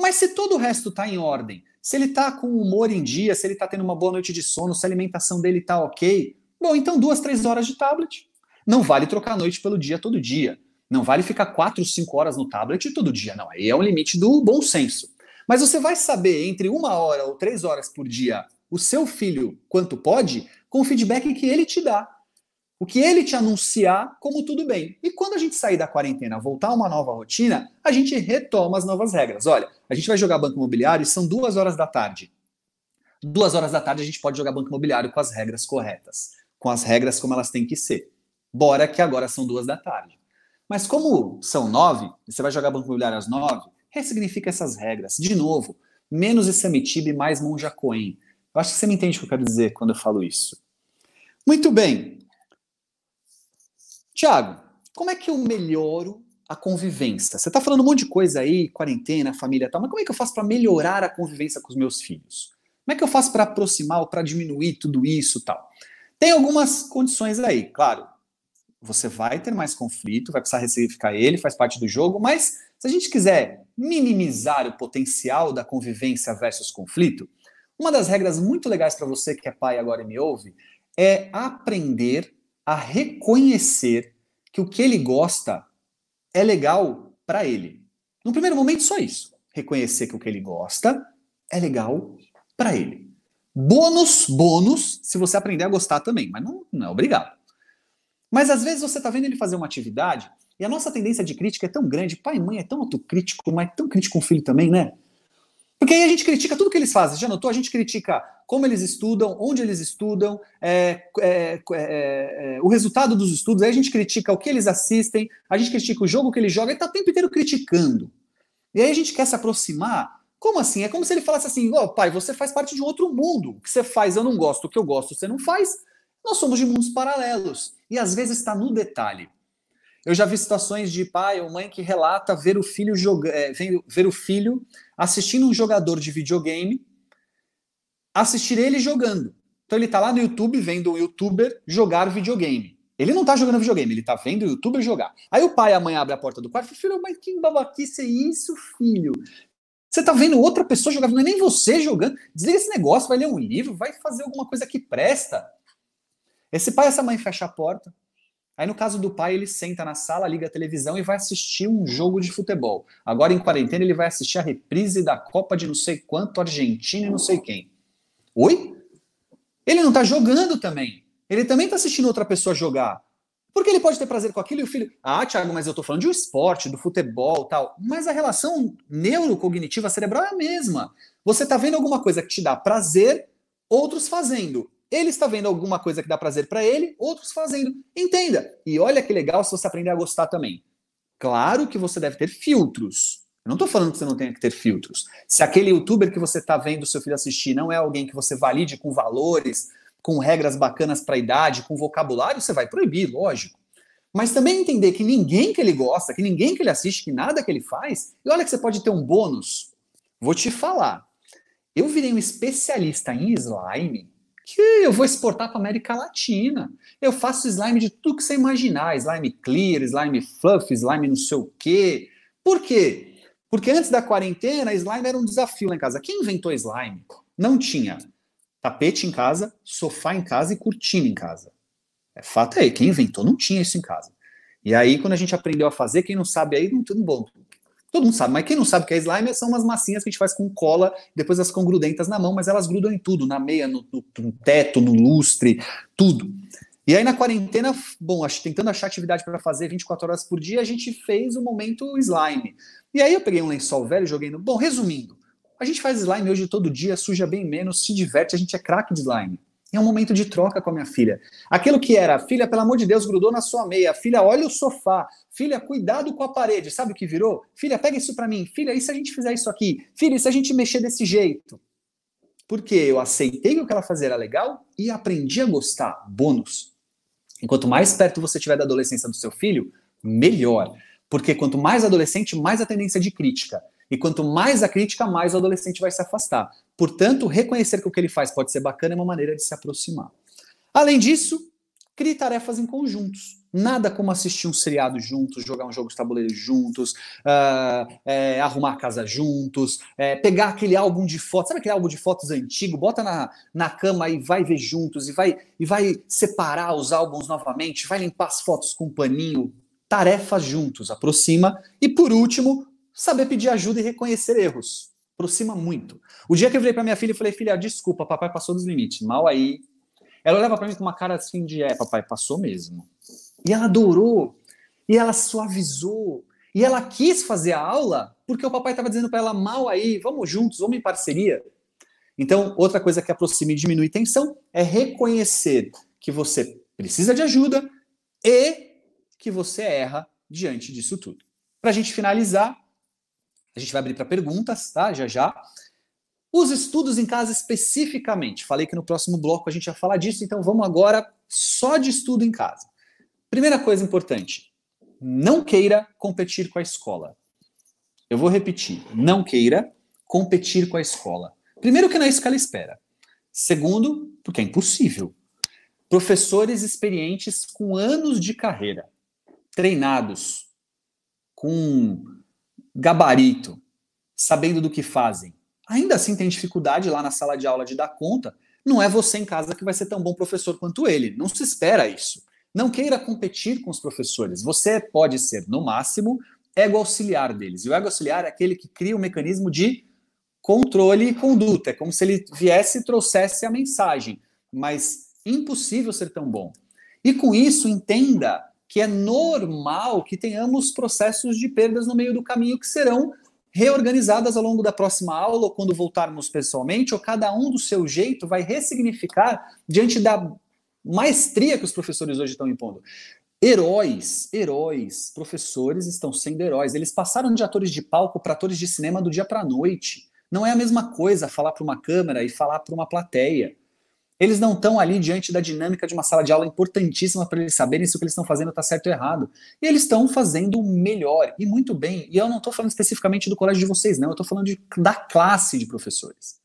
Mas se todo o resto está em ordem, se ele está com humor em dia, se ele está tendo uma boa noite de sono, se a alimentação dele está ok, bom, então duas, três horas de tablet. Não vale trocar a noite pelo dia todo dia. Não vale ficar quatro, cinco horas no tablet todo dia. Não, aí é o limite do bom senso. Mas você vai saber entre uma hora ou três horas por dia o seu filho quanto pode com o feedback que ele te dá o que ele te anunciar como tudo bem. E quando a gente sair da quarentena, voltar a uma nova rotina, a gente retoma as novas regras. Olha, a gente vai jogar banco imobiliário e são duas horas da tarde. Duas horas da tarde a gente pode jogar banco imobiliário com as regras corretas, com as regras como elas têm que ser. Bora que agora são duas da tarde. Mas como são nove, você vai jogar banco imobiliário às nove, ressignifica essas regras. De novo, menos Isamitiba e mais Monja Coen. Eu acho que você me entende o que eu quero dizer quando eu falo isso. Muito bem. Tiago, como é que eu melhoro a convivência? Você está falando um monte de coisa aí, quarentena, família e tal, mas como é que eu faço para melhorar a convivência com os meus filhos? Como é que eu faço para aproximar ou para diminuir tudo isso tal? Tem algumas condições aí, claro. Você vai ter mais conflito, vai precisar ressignificar ele, faz parte do jogo, mas se a gente quiser minimizar o potencial da convivência versus conflito, uma das regras muito legais para você que é pai agora e me ouve é aprender a reconhecer que o que ele gosta é legal para ele. No primeiro momento, só isso. Reconhecer que o que ele gosta é legal para ele. Bônus, bônus, se você aprender a gostar também, mas não, não é obrigado. Mas às vezes você está vendo ele fazer uma atividade e a nossa tendência de crítica é tão grande, pai e mãe é tão autocrítico, mas tão crítico com o filho também, né? Porque aí a gente critica tudo que eles fazem. Já notou? A gente critica como eles estudam, onde eles estudam, é, é, é, é, o resultado dos estudos. Aí a gente critica o que eles assistem, a gente critica o jogo que ele joga, e está o tempo inteiro criticando. E aí a gente quer se aproximar. Como assim? É como se ele falasse assim: Ó, oh, pai, você faz parte de um outro mundo. O que você faz eu não gosto, o que eu gosto você não faz. Nós somos de mundos paralelos. E às vezes está no detalhe. Eu já vi situações de pai ou mãe que relata ver o filho joga, é, ver o filho assistindo um jogador de videogame, assistir ele jogando. Então ele está lá no YouTube vendo um youtuber jogar videogame. Ele não está jogando videogame, ele está vendo o youtuber jogar. Aí o pai e a mãe abrem a porta do quarto e filho, mas que babaquice é isso, filho? Você está vendo outra pessoa jogar, não é nem você jogando. Desliga esse negócio, vai ler um livro, vai fazer alguma coisa que presta. Esse pai e essa mãe fecham a porta, Aí no caso do pai, ele senta na sala, liga a televisão e vai assistir um jogo de futebol. Agora em quarentena ele vai assistir a reprise da Copa de não sei quanto, Argentina e não sei quem. Oi? Ele não está jogando também. Ele também está assistindo outra pessoa jogar. Porque ele pode ter prazer com aquilo e o filho. Ah, Thiago, mas eu estou falando de um esporte, do futebol tal. Mas a relação neurocognitiva cerebral é a mesma. Você está vendo alguma coisa que te dá prazer, outros fazendo. Ele está vendo alguma coisa que dá prazer para ele, outros fazendo. Entenda. E olha que legal se você aprender a gostar também. Claro que você deve ter filtros. Eu não estou falando que você não tenha que ter filtros. Se aquele youtuber que você está vendo seu filho assistir não é alguém que você valide com valores, com regras bacanas para a idade, com vocabulário, você vai proibir, lógico. Mas também entender que ninguém que ele gosta, que ninguém que ele assiste, que nada que ele faz, e olha que você pode ter um bônus. Vou te falar. Eu virei um especialista em slime que eu vou exportar para América Latina. Eu faço slime de tudo que você imaginar, slime clear, slime fluff, slime não sei o quê. Por quê? Porque antes da quarentena, slime era um desafio lá em casa. Quem inventou slime? Não tinha tapete em casa, sofá em casa e cortina em casa. É fato aí, quem inventou não tinha isso em casa. E aí, quando a gente aprendeu a fazer, quem não sabe aí, não tudo bom. Todo mundo sabe, mas quem não sabe o que é slime são umas massinhas que a gente faz com cola, depois elas ficam grudentas na mão, mas elas grudam em tudo, na meia, no, no, no teto, no lustre, tudo. E aí na quarentena, bom, tentando achar atividade para fazer 24 horas por dia, a gente fez o momento slime. E aí eu peguei um lençol velho, joguei no. Bom, resumindo, a gente faz slime hoje todo dia, suja bem menos, se diverte, a gente é craque de slime é um momento de troca com a minha filha. Aquilo que era, filha, pelo amor de Deus, grudou na sua meia. Filha, olha o sofá. Filha, cuidado com a parede. Sabe o que virou? Filha, pega isso para mim. Filha, e se a gente fizer isso aqui? Filha, e se a gente mexer desse jeito? Porque eu aceitei que o que ela fazia era legal e aprendi a gostar. Bônus. Enquanto mais perto você estiver da adolescência do seu filho, melhor. Porque quanto mais adolescente, mais a tendência de crítica. E quanto mais a crítica, mais o adolescente vai se afastar. Portanto, reconhecer que o que ele faz pode ser bacana é uma maneira de se aproximar. Além disso, crie tarefas em conjuntos. Nada como assistir um seriado juntos, jogar um jogo de tabuleiro juntos, uh, é, arrumar a casa juntos, é, pegar aquele álbum de fotos, sabe aquele álbum de fotos antigo? Bota na, na cama e vai ver juntos, e vai, e vai separar os álbuns novamente, vai limpar as fotos com um paninho. Tarefas juntos, aproxima. E por último, saber pedir ajuda e reconhecer erros. Aproxima muito. O dia que eu virei para minha filha e falei, filha, desculpa, papai passou dos limites. Mal aí. Ela olhava para mim com uma cara assim de, é, papai, passou mesmo. E ela adorou. E ela suavizou. E ela quis fazer a aula porque o papai estava dizendo para ela, mal aí, vamos juntos, vamos em parceria. Então, outra coisa que aproxima e diminui tensão é reconhecer que você precisa de ajuda e que você erra diante disso tudo. Para a gente finalizar, a gente vai abrir para perguntas, tá? Já já. Os estudos em casa especificamente. Falei que no próximo bloco a gente ia falar disso, então vamos agora só de estudo em casa. Primeira coisa importante: não queira competir com a escola. Eu vou repetir. Não queira competir com a escola. Primeiro, que não é isso que ela espera. Segundo, porque é impossível. Professores experientes com anos de carreira, treinados, com gabarito, sabendo do que fazem, ainda assim tem dificuldade lá na sala de aula de dar conta, não é você em casa que vai ser tão bom professor quanto ele. Não se espera isso. Não queira competir com os professores. Você pode ser, no máximo, ego auxiliar deles. E o ego auxiliar é aquele que cria um mecanismo de controle e conduta. É como se ele viesse e trouxesse a mensagem. Mas impossível ser tão bom. E com isso, entenda que é normal que tenhamos processos de perdas no meio do caminho que serão reorganizadas ao longo da próxima aula, ou quando voltarmos pessoalmente, ou cada um do seu jeito vai ressignificar diante da maestria que os professores hoje estão impondo. Heróis, heróis, professores estão sendo heróis. Eles passaram de atores de palco para atores de cinema do dia para a noite. Não é a mesma coisa falar para uma câmera e falar para uma plateia. Eles não estão ali diante da dinâmica de uma sala de aula importantíssima para eles saberem se o que eles estão fazendo está certo ou errado. E eles estão fazendo melhor, e muito bem. E eu não estou falando especificamente do colégio de vocês, não. Eu estou falando de, da classe de professores.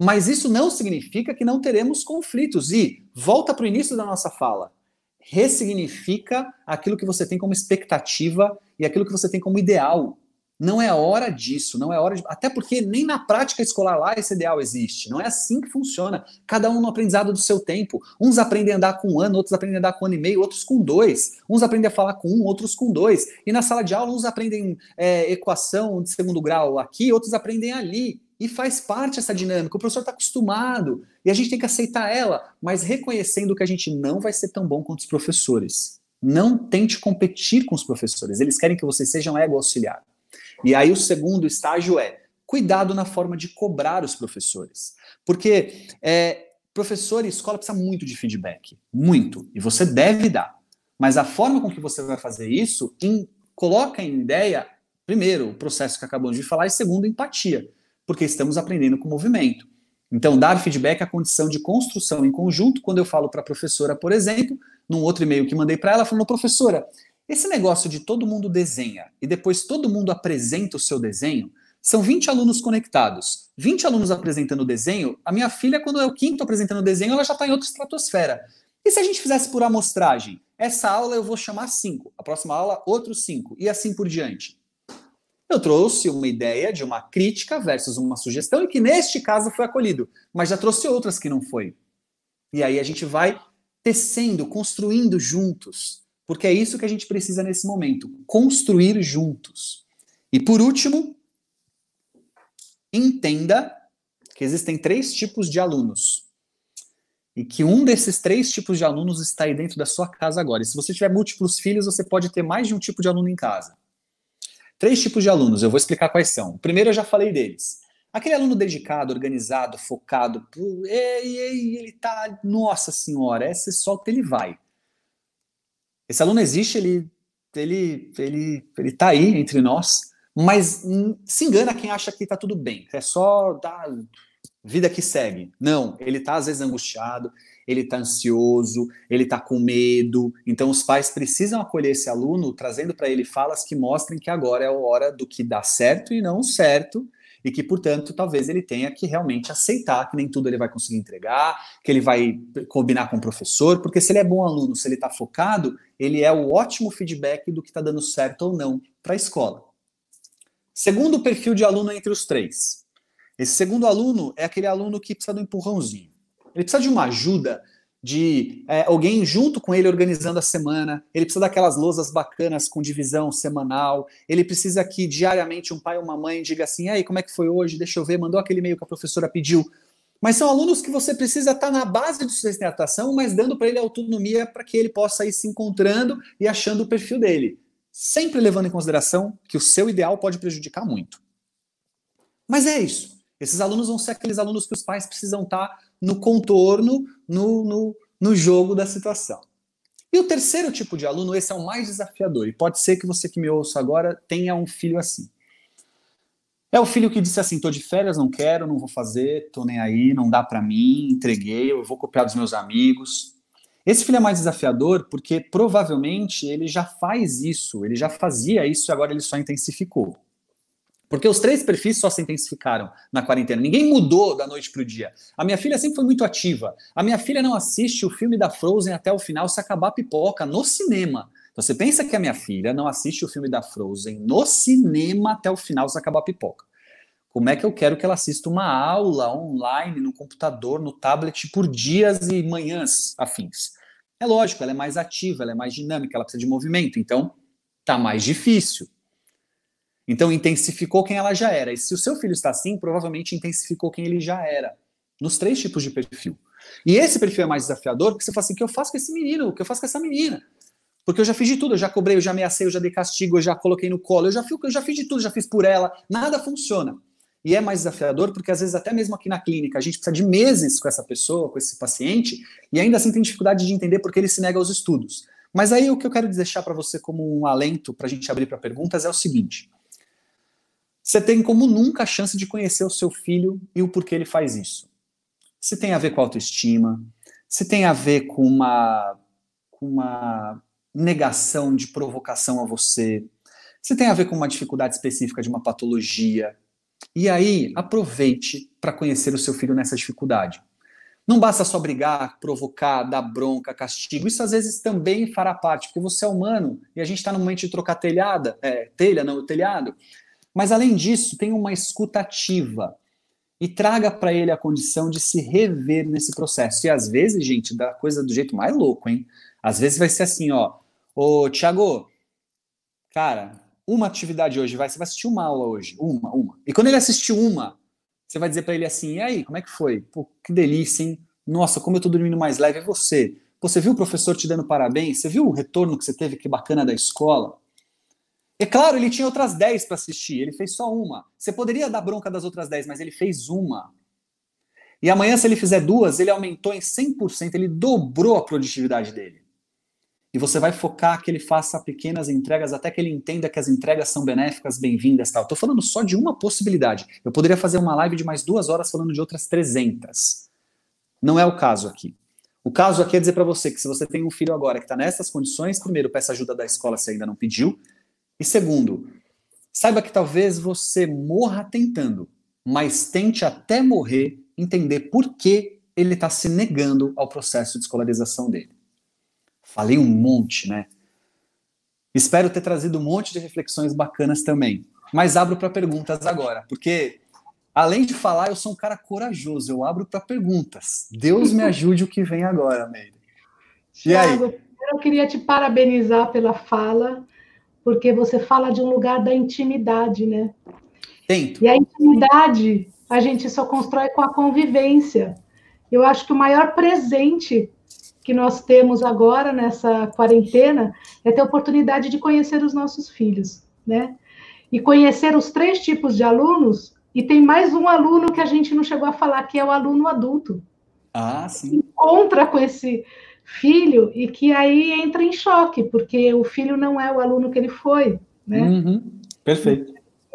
Mas isso não significa que não teremos conflitos. E volta para o início da nossa fala. Ressignifica aquilo que você tem como expectativa e aquilo que você tem como ideal. Não é hora disso, não é hora de. Até porque nem na prática escolar lá esse ideal existe. Não é assim que funciona. Cada um no aprendizado do seu tempo. Uns aprendem a andar com um ano, outros aprendem a andar com um ano e meio, outros com dois. Uns aprendem a falar com um, outros com dois. E na sala de aula, uns aprendem é, equação de segundo grau aqui, outros aprendem ali. E faz parte essa dinâmica. O professor está acostumado e a gente tem que aceitar ela, mas reconhecendo que a gente não vai ser tão bom quanto os professores. Não tente competir com os professores. Eles querem que você seja um ego auxiliar. E aí o segundo estágio é cuidado na forma de cobrar os professores. Porque é, professor e escola precisa muito de feedback. Muito. E você deve dar. Mas a forma com que você vai fazer isso em, coloca em ideia, primeiro, o processo que acabamos de falar, e segundo, empatia. Porque estamos aprendendo com o movimento. Então, dar feedback é a condição de construção em conjunto. Quando eu falo para a professora, por exemplo, num outro e-mail que mandei para ela, falando, professora, esse negócio de todo mundo desenha e depois todo mundo apresenta o seu desenho, são 20 alunos conectados. 20 alunos apresentando o desenho, a minha filha, quando é o quinto apresentando o desenho, ela já está em outra estratosfera. E se a gente fizesse por amostragem? Essa aula eu vou chamar cinco, a próxima aula, outros cinco, e assim por diante. Eu trouxe uma ideia de uma crítica versus uma sugestão, e que neste caso foi acolhido, mas já trouxe outras que não foi. E aí a gente vai tecendo, construindo juntos. Porque é isso que a gente precisa nesse momento: construir juntos. E por último, entenda que existem três tipos de alunos. E que um desses três tipos de alunos está aí dentro da sua casa agora. E se você tiver múltiplos filhos, você pode ter mais de um tipo de aluno em casa. Três tipos de alunos, eu vou explicar quais são. O primeiro eu já falei deles. Aquele aluno dedicado, organizado, focado, e, ele tá, nossa senhora, esse solta ele vai. Esse aluno existe, ele ele ele ele tá aí entre nós, mas se engana quem acha que está tudo bem, é só da vida que segue. Não, ele está às vezes angustiado, ele está ansioso, ele está com medo. Então os pais precisam acolher esse aluno, trazendo para ele falas que mostrem que agora é a hora do que dá certo e não certo, e que, portanto, talvez ele tenha que realmente aceitar que nem tudo ele vai conseguir entregar, que ele vai combinar com o professor, porque se ele é bom aluno, se ele está focado, ele é o ótimo feedback do que está dando certo ou não para a escola. Segundo perfil de aluno entre os três. Esse segundo aluno é aquele aluno que precisa do empurrãozinho. Ele precisa de uma ajuda de é, alguém junto com ele organizando a semana, ele precisa daquelas lousas bacanas com divisão semanal, ele precisa que diariamente um pai ou uma mãe diga assim, aí, como é que foi hoje? Deixa eu ver, mandou aquele e-mail que a professora pediu. Mas são alunos que você precisa estar na base de sustentação, mas dando para ele autonomia para que ele possa ir se encontrando e achando o perfil dele. Sempre levando em consideração que o seu ideal pode prejudicar muito. Mas é isso. Esses alunos vão ser aqueles alunos que os pais precisam estar no contorno, no, no, no jogo da situação. E o terceiro tipo de aluno, esse é o mais desafiador, e pode ser que você que me ouça agora tenha um filho assim. É o filho que disse assim: tô de férias, não quero, não vou fazer, tô nem aí, não dá para mim, entreguei, eu vou copiar dos meus amigos. Esse filho é mais desafiador porque provavelmente ele já faz isso, ele já fazia isso e agora ele só intensificou. Porque os três perfis só se intensificaram na quarentena. Ninguém mudou da noite para o dia. A minha filha sempre foi muito ativa. A minha filha não assiste o filme da Frozen até o final se acabar a pipoca no cinema. Então você pensa que a minha filha não assiste o filme da Frozen no cinema até o final se acabar a pipoca. Como é que eu quero que ela assista uma aula online no computador, no tablet, por dias e manhãs afins? É lógico, ela é mais ativa, ela é mais dinâmica, ela precisa de movimento, então tá mais difícil. Então intensificou quem ela já era. E se o seu filho está assim, provavelmente intensificou quem ele já era. Nos três tipos de perfil. E esse perfil é mais desafiador porque você fala assim: o que eu faço com esse menino? O que eu faço com essa menina? Porque eu já fiz de tudo, eu já cobrei, eu já ameacei, eu já dei castigo, eu já coloquei no colo, eu já, eu já fiz de tudo, já fiz por ela, nada funciona. E é mais desafiador porque, às vezes, até mesmo aqui na clínica, a gente precisa de meses com essa pessoa, com esse paciente, e ainda assim tem dificuldade de entender porque ele se nega aos estudos. Mas aí o que eu quero deixar para você como um alento para a gente abrir para perguntas é o seguinte: você tem como nunca a chance de conhecer o seu filho e o porquê ele faz isso. Se tem a ver com autoestima, se tem a ver com uma, uma negação de provocação a você, se tem a ver com uma dificuldade específica de uma patologia, e aí, aproveite para conhecer o seu filho nessa dificuldade. Não basta só brigar, provocar, dar bronca, castigo. Isso às vezes também fará parte, porque você é humano e a gente está no momento de trocar telhada, é, telha, não, telhado. Mas além disso, tem uma escutativa e traga para ele a condição de se rever nesse processo. E às vezes, gente, dá coisa do jeito mais louco, hein? Às vezes vai ser assim, ó. Ô, Tiago, cara, uma atividade hoje, vai, você vai assistir uma aula hoje, uma, uma. E quando ele assistir uma, você vai dizer para ele assim: e aí, como é que foi? Pô, que delícia, hein? Nossa, como eu tô dormindo mais leve. É você. Você viu o professor te dando parabéns? Você viu o retorno que você teve, que bacana da escola? É claro, ele tinha outras 10 para assistir, ele fez só uma. Você poderia dar bronca das outras 10, mas ele fez uma. E amanhã, se ele fizer duas, ele aumentou em 100%, ele dobrou a produtividade dele e você vai focar que ele faça pequenas entregas até que ele entenda que as entregas são benéficas, bem-vindas, tal. Estou falando só de uma possibilidade. Eu poderia fazer uma live de mais duas horas falando de outras 300. Não é o caso aqui. O caso aqui é dizer para você que se você tem um filho agora que está nessas condições, primeiro, peça ajuda da escola se ainda não pediu. E segundo, saiba que talvez você morra tentando, mas tente até morrer entender por que ele está se negando ao processo de escolarização dele. Falei um monte, né? Espero ter trazido um monte de reflexões bacanas também. Mas abro para perguntas agora, porque além de falar, eu sou um cara corajoso. Eu abro para perguntas. Deus me ajude o que vem agora, Meire. E aí? eu queria te parabenizar pela fala, porque você fala de um lugar da intimidade, né? Tento. E a intimidade a gente só constrói com a convivência. Eu acho que o maior presente que nós temos agora nessa quarentena é ter a oportunidade de conhecer os nossos filhos, né? E conhecer os três tipos de alunos, e tem mais um aluno que a gente não chegou a falar, que é o aluno adulto. Ah, sim. Encontra com esse filho e que aí entra em choque, porque o filho não é o aluno que ele foi, né? Uhum. Perfeito.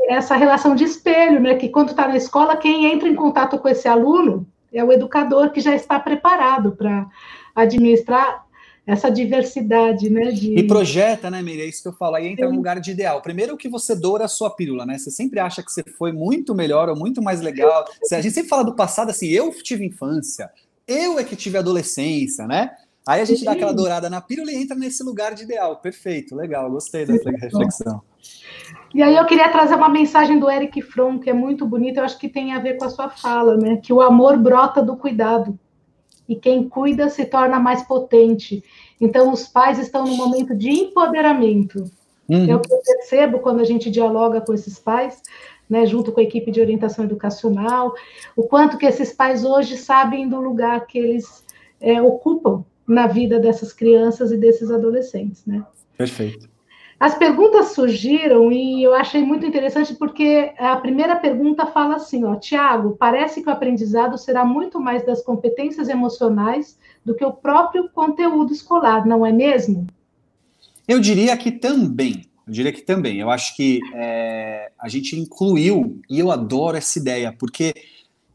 Essa relação de espelho, né? Que quando está na escola, quem entra em contato com esse aluno é o educador que já está preparado para administrar essa diversidade, né? De... E projeta, né, Meire? É isso que eu falo. Aí entra Sim. um lugar de ideal. Primeiro que você doura a sua pílula, né? Você sempre acha que você foi muito melhor ou muito mais legal. A gente sempre fala do passado assim, eu tive infância, eu é que tive adolescência, né? Aí a gente Sim. dá aquela dourada na pílula e entra nesse lugar de ideal. Perfeito, legal, gostei dessa reflexão. E aí eu queria trazer uma mensagem do Eric Fromm, que é muito bonita, eu acho que tem a ver com a sua fala, né? Que o amor brota do cuidado e quem cuida se torna mais potente. Então, os pais estão no momento de empoderamento. Uhum. É o que eu percebo quando a gente dialoga com esses pais, né, junto com a equipe de orientação educacional, o quanto que esses pais hoje sabem do lugar que eles é, ocupam na vida dessas crianças e desses adolescentes, né? Perfeito. As perguntas surgiram e eu achei muito interessante porque a primeira pergunta fala assim, ó, Tiago, parece que o aprendizado será muito mais das competências emocionais do que o próprio conteúdo escolar, não é mesmo? Eu diria que também. Eu diria que também. Eu acho que é, a gente incluiu, e eu adoro essa ideia, porque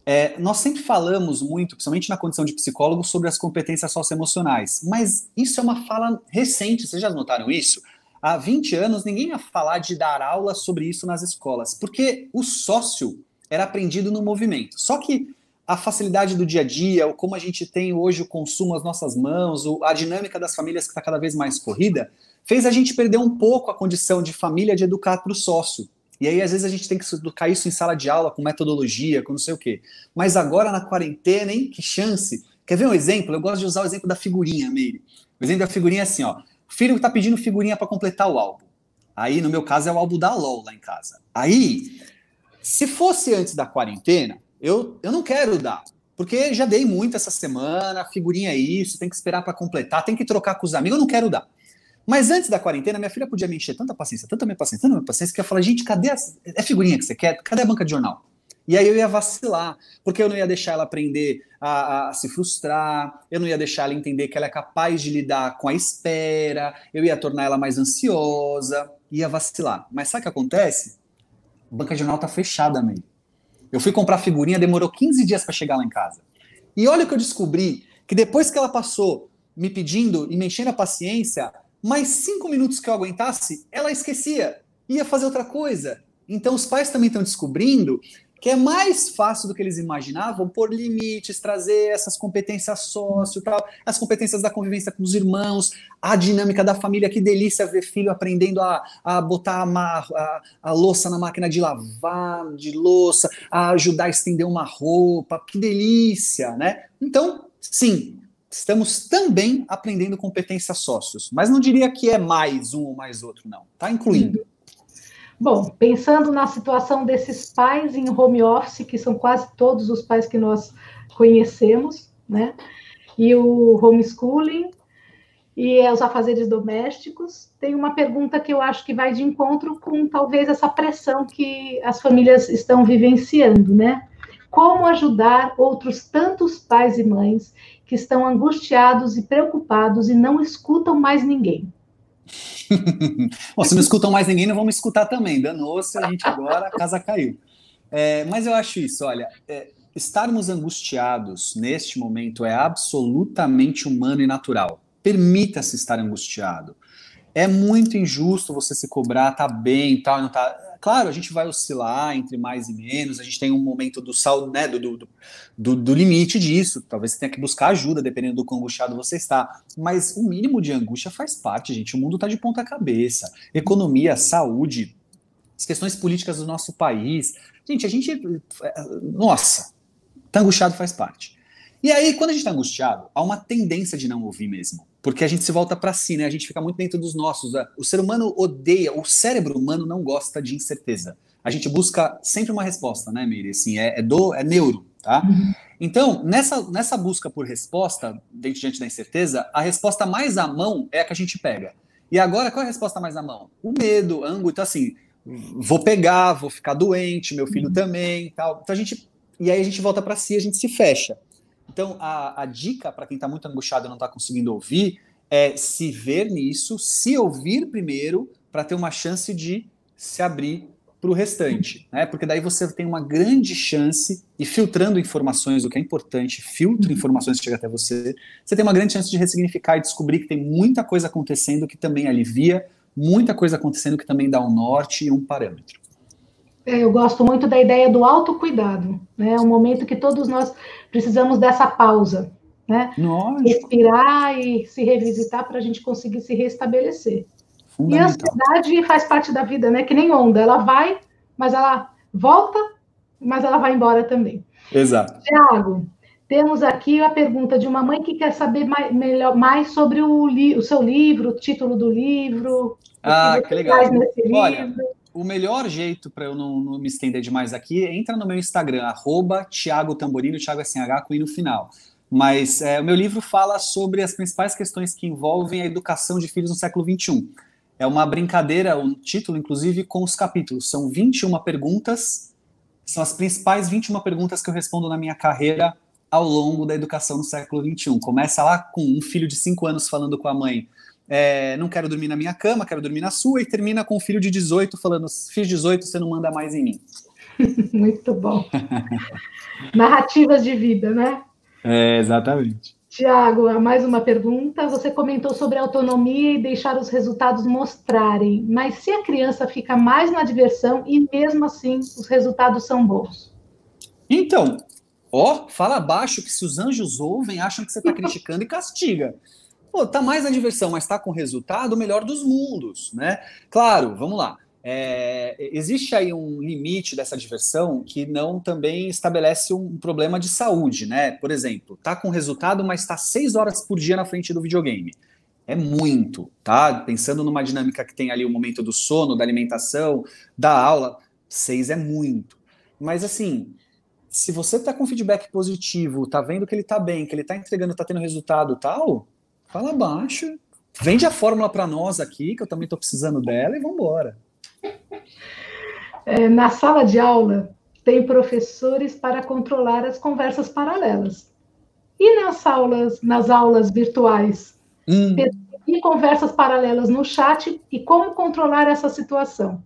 É, nós sempre falamos muito, principalmente na condição de psicólogo, sobre as competências socioemocionais, mas isso é uma fala recente, vocês já notaram isso? Há 20 anos ninguém ia falar de dar aula sobre isso nas escolas, porque o sócio era aprendido no movimento. Só que a facilidade do dia a dia, ou como a gente tem hoje o consumo às nossas mãos, a dinâmica das famílias que está cada vez mais corrida, fez a gente perder um pouco a condição de família de educar para o sócio. E aí, às vezes, a gente tem que educar isso em sala de aula, com metodologia, com não sei o quê. Mas agora, na quarentena, hein? Que chance! Quer ver um exemplo? Eu gosto de usar o exemplo da figurinha, Meire. O exemplo da figurinha é assim, ó. O filho está pedindo figurinha para completar o álbum. Aí, no meu caso, é o álbum da LOL lá em casa. Aí, se fosse antes da quarentena, eu, eu não quero dar. Porque já dei muito essa semana, figurinha é isso, tem que esperar para completar, tem que trocar com os amigos, eu não quero dar. Mas antes da quarentena, minha filha podia me encher tanta paciência, tanta minha paciência, tanta minha paciência, que eu ia falar, gente, cadê a, é figurinha que você quer? Cadê a banca de jornal? E aí eu ia vacilar, porque eu não ia deixar ela aprender a, a, se frustrar, eu não ia deixar ela entender que ela é capaz de lidar com a espera, eu ia tornar ela mais ansiosa, ia vacilar. Mas sabe o que acontece? A banca de jornal tá fechada, meio. Eu fui comprar figurinha, demorou 15 dias para chegar lá em casa. E olha o que eu descobri, que depois que ela passou me pedindo e me enchendo a paciência, mais cinco minutos que eu aguentasse, ela esquecia, ia fazer outra coisa. Então os pais também estão descobrindo que é mais fácil do que eles imaginavam pôr limites, trazer essas competências sócio tal, as competências da convivência com os irmãos, a dinâmica da família, que delícia ver filho aprendendo a, a botar a, a, a louça na máquina de lavar, de louça, a ajudar a estender uma roupa, que delícia, né? Então, sim, estamos também aprendendo competências sócios, mas não diria que é mais um ou mais outro, não. Está incluindo. Bom, pensando na situação desses pais em home office, que são quase todos os pais que nós conhecemos, né? E o homeschooling e os afazeres domésticos, tem uma pergunta que eu acho que vai de encontro com talvez essa pressão que as famílias estão vivenciando, né? Como ajudar outros tantos pais e mães que estão angustiados e preocupados e não escutam mais ninguém? [laughs] Bom, se não escutam mais ninguém, não vamos escutar também. Danou-se, a gente agora, a casa caiu. É, mas eu acho isso, olha, é, estarmos angustiados neste momento é absolutamente humano e natural. Permita-se estar angustiado. É muito injusto você se cobrar, tá bem, tal, não tá. Claro, a gente vai oscilar entre mais e menos, a gente tem um momento do sal, né, do, do, do, do, limite disso. Talvez você tenha que buscar ajuda, dependendo do quão angustiado você está. Mas o mínimo de angústia faz parte, gente. O mundo está de ponta cabeça. Economia, saúde, as questões políticas do nosso país. Gente, a gente. Nossa, tá angustiado faz parte. E aí, quando a gente está angustiado, há uma tendência de não ouvir mesmo porque a gente se volta para si, né? A gente fica muito dentro dos nossos. O ser humano odeia, o cérebro humano não gosta de incerteza. A gente busca sempre uma resposta, né, Miri? Assim, é, é, do, é neuro, tá? Então, nessa, nessa busca por resposta, diante da incerteza, a resposta mais à mão é a que a gente pega. E agora, qual é a resposta mais à mão? O medo, ângulo, então assim, vou pegar, vou ficar doente, meu filho uhum. também, tal. Então a gente, e aí a gente volta para si, a gente se fecha. Então, a, a dica para quem está muito angustiado e não está conseguindo ouvir é se ver nisso, se ouvir primeiro, para ter uma chance de se abrir para o restante, né? Porque daí você tem uma grande chance, e filtrando informações, o que é importante, filtra informações que chegam até você, você tem uma grande chance de ressignificar e descobrir que tem muita coisa acontecendo que também alivia, muita coisa acontecendo que também dá um norte e um parâmetro. É, eu gosto muito da ideia do autocuidado, né? É um momento que todos nós precisamos dessa pausa, né? Lógico. Respirar e se revisitar para a gente conseguir se restabelecer. E a ansiedade faz parte da vida, né? Que nem onda, ela vai, mas ela volta, mas ela vai embora também. Exato. Tiago, temos aqui a pergunta de uma mãe que quer saber mais, melhor, mais sobre o, o seu livro, o título do livro. Ah, que, que legal. Olha, livro o melhor jeito para eu não, não, me estender demais aqui, entra no meu Instagram, arroba Thiago Tamborino, Thiago assim, H com I no final. Mas é, o meu livro fala sobre as principais questões que envolvem a educação de filhos no século XXI. É uma brincadeira, o um título, inclusive, com os capítulos. São 21 perguntas, são as principais 21 perguntas que eu respondo na minha carreira ao longo da educação no século XXI. Começa lá com um filho de 5 anos falando com a mãe é, não quero dormir na minha cama, quero dormir na sua, e termina com o filho de 18 falando, fiz 18, você não manda mais em mim. [laughs] Muito bom. [laughs] Narrativas de vida, né? É, exatamente. Tiago, mais uma pergunta. Você comentou sobre autonomia e deixar os resultados mostrarem, mas se a criança fica mais na diversão e mesmo assim os resultados são bons? Então, ó, fala baixo que se os anjos ouvem, acham que você está [laughs] criticando e castiga. Pô, tá mais na diversão, mas tá com resultado, o melhor dos mundos, né? Claro, vamos lá. É, existe aí um limite dessa diversão que não também estabelece um problema de saúde, né? Por exemplo, tá com resultado, mas está seis horas por dia na frente do videogame. É muito, tá? Pensando numa dinâmica que tem ali o momento do sono, da alimentação, da aula, seis é muito. Mas assim, se você tá com feedback positivo, tá vendo que ele tá bem, que ele tá entregando, tá tendo resultado tal, fala baixo, vende a fórmula para nós aqui, que eu também tô precisando dela e vamos embora. É, na sala de aula, tem professores para controlar as conversas paralelas. E nas aulas, nas aulas virtuais? Hum. E conversas paralelas no chat e como controlar essa situação?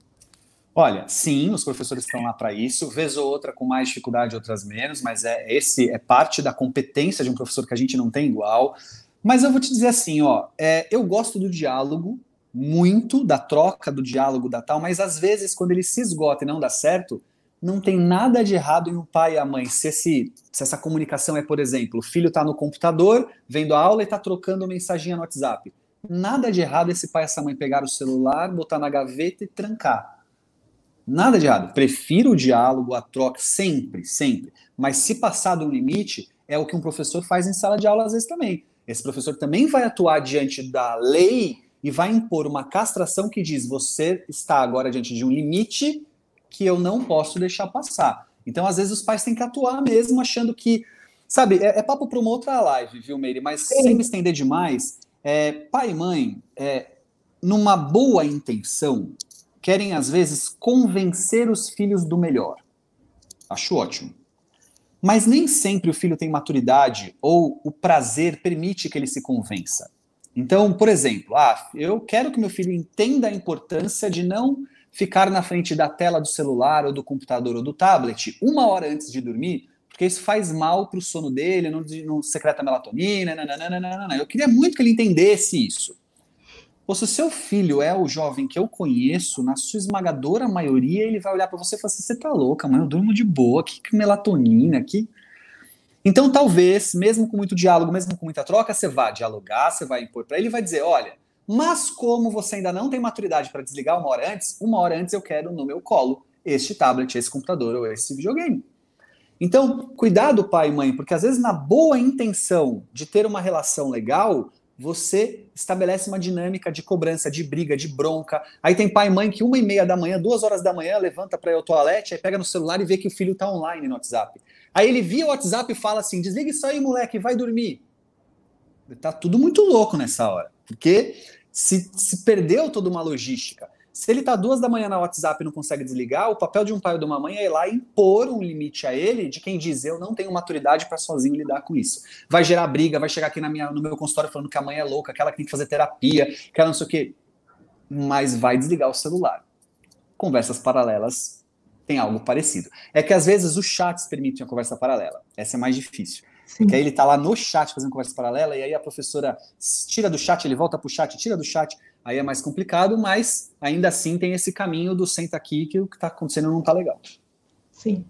Olha, sim, os professores estão lá para isso, vez ou outra com mais dificuldade, outras menos, mas é esse é parte da competência de um professor que a gente não tem igual. Mas eu vou te dizer assim, ó, é, eu gosto do diálogo, muito da troca, do diálogo, da tal, mas às vezes, quando ele se esgota e não dá certo, não tem nada de errado em o um pai e a mãe. Se, esse, se essa comunicação é, por exemplo, o filho está no computador, vendo a aula e está trocando mensagem no WhatsApp. Nada de errado esse pai e essa mãe pegar o celular, botar na gaveta e trancar. Nada de errado. Prefiro o diálogo, a troca, sempre, sempre. Mas se passar do limite, é o que um professor faz em sala de aula às vezes também. Esse professor também vai atuar diante da lei e vai impor uma castração que diz: você está agora diante de um limite que eu não posso deixar passar. Então, às vezes, os pais têm que atuar mesmo, achando que. Sabe, é, é papo para uma outra live, viu, Meire? Mas Sim. sem me estender demais, é, pai e mãe, é, numa boa intenção, querem, às vezes, convencer os filhos do melhor. Acho ótimo. Mas nem sempre o filho tem maturidade ou o prazer permite que ele se convença. Então, por exemplo, ah, eu quero que meu filho entenda a importância de não ficar na frente da tela do celular ou do computador ou do tablet uma hora antes de dormir, porque isso faz mal para o sono dele, não, não secreta melatonina, nananana. eu queria muito que ele entendesse isso. Ou se o seu filho é o jovem que eu conheço, na sua esmagadora maioria, ele vai olhar para você e falar assim, você tá louca, mãe, eu durmo de boa, que, melatonina, que então, talvez, mesmo com muito diálogo, mesmo com muita troca, você vá dialogar, você vai impor para ele vai dizer: olha, mas como você ainda não tem maturidade para desligar uma hora antes, uma hora antes eu quero no meu colo este tablet, esse computador ou esse videogame. Então, cuidado, pai e mãe, porque às vezes, na boa intenção de ter uma relação legal, você estabelece uma dinâmica de cobrança, de briga, de bronca. Aí tem pai e mãe que uma e meia da manhã, duas horas da manhã, levanta para ir ao toalete, aí pega no celular e vê que o filho está online no WhatsApp. Aí ele via o WhatsApp e fala assim: desliga isso aí, moleque, vai dormir. Tá tudo muito louco nessa hora, porque se, se perdeu toda uma logística. Se ele tá duas da manhã no WhatsApp e não consegue desligar, o papel de um pai ou de uma mãe é ir lá e impor um limite a ele de quem diz eu não tenho maturidade para sozinho lidar com isso. Vai gerar briga, vai chegar aqui na minha, no meu consultório falando que a mãe é louca, que ela tem que fazer terapia, que ela não sei o quê. Mas vai desligar o celular. Conversas paralelas tem algo parecido. É que às vezes os chats permitem a conversa paralela. Essa é mais difícil. Sim. Porque aí ele está lá no chat fazendo conversa paralela, e aí a professora tira do chat, ele volta para o chat, tira do chat. Aí é mais complicado, mas ainda assim tem esse caminho do senta aqui que o que está acontecendo não está legal. Sim.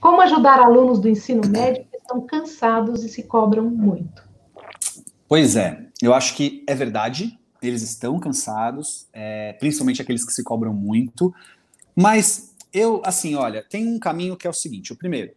Como ajudar alunos do ensino médio que estão cansados e se cobram muito? Pois é, eu acho que é verdade, eles estão cansados, é, principalmente aqueles que se cobram muito, mas eu, assim, olha, tem um caminho que é o seguinte: o primeiro,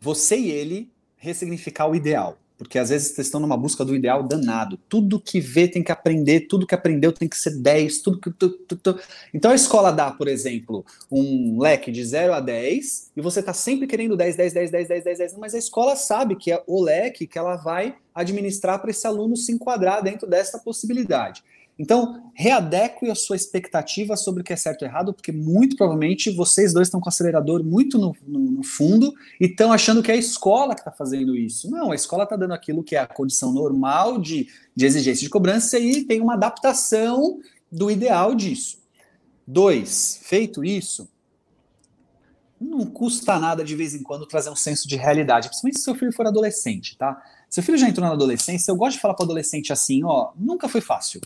você e ele ressignificar o ideal. Porque às vezes vocês estão numa busca do ideal danado. Tudo que vê tem que aprender, tudo que aprendeu tem que ser 10, tudo que. Tu, tu, tu. Então a escola dá, por exemplo, um leque de 0 a 10, e você está sempre querendo 10, 10, 10, 10, 10, 10, 10, mas a escola sabe que é o leque que ela vai administrar para esse aluno se enquadrar dentro dessa possibilidade. Então, readeque a sua expectativa sobre o que é certo e errado, porque muito provavelmente vocês dois estão com o acelerador muito no, no, no fundo e estão achando que é a escola que está fazendo isso. Não, a escola está dando aquilo que é a condição normal de, de exigência de cobrança e tem uma adaptação do ideal disso. Dois, feito isso, não custa nada de vez em quando trazer um senso de realidade, principalmente se seu filho for adolescente, tá? Seu filho já entrou na adolescência, eu gosto de falar para adolescente assim, ó, nunca foi fácil.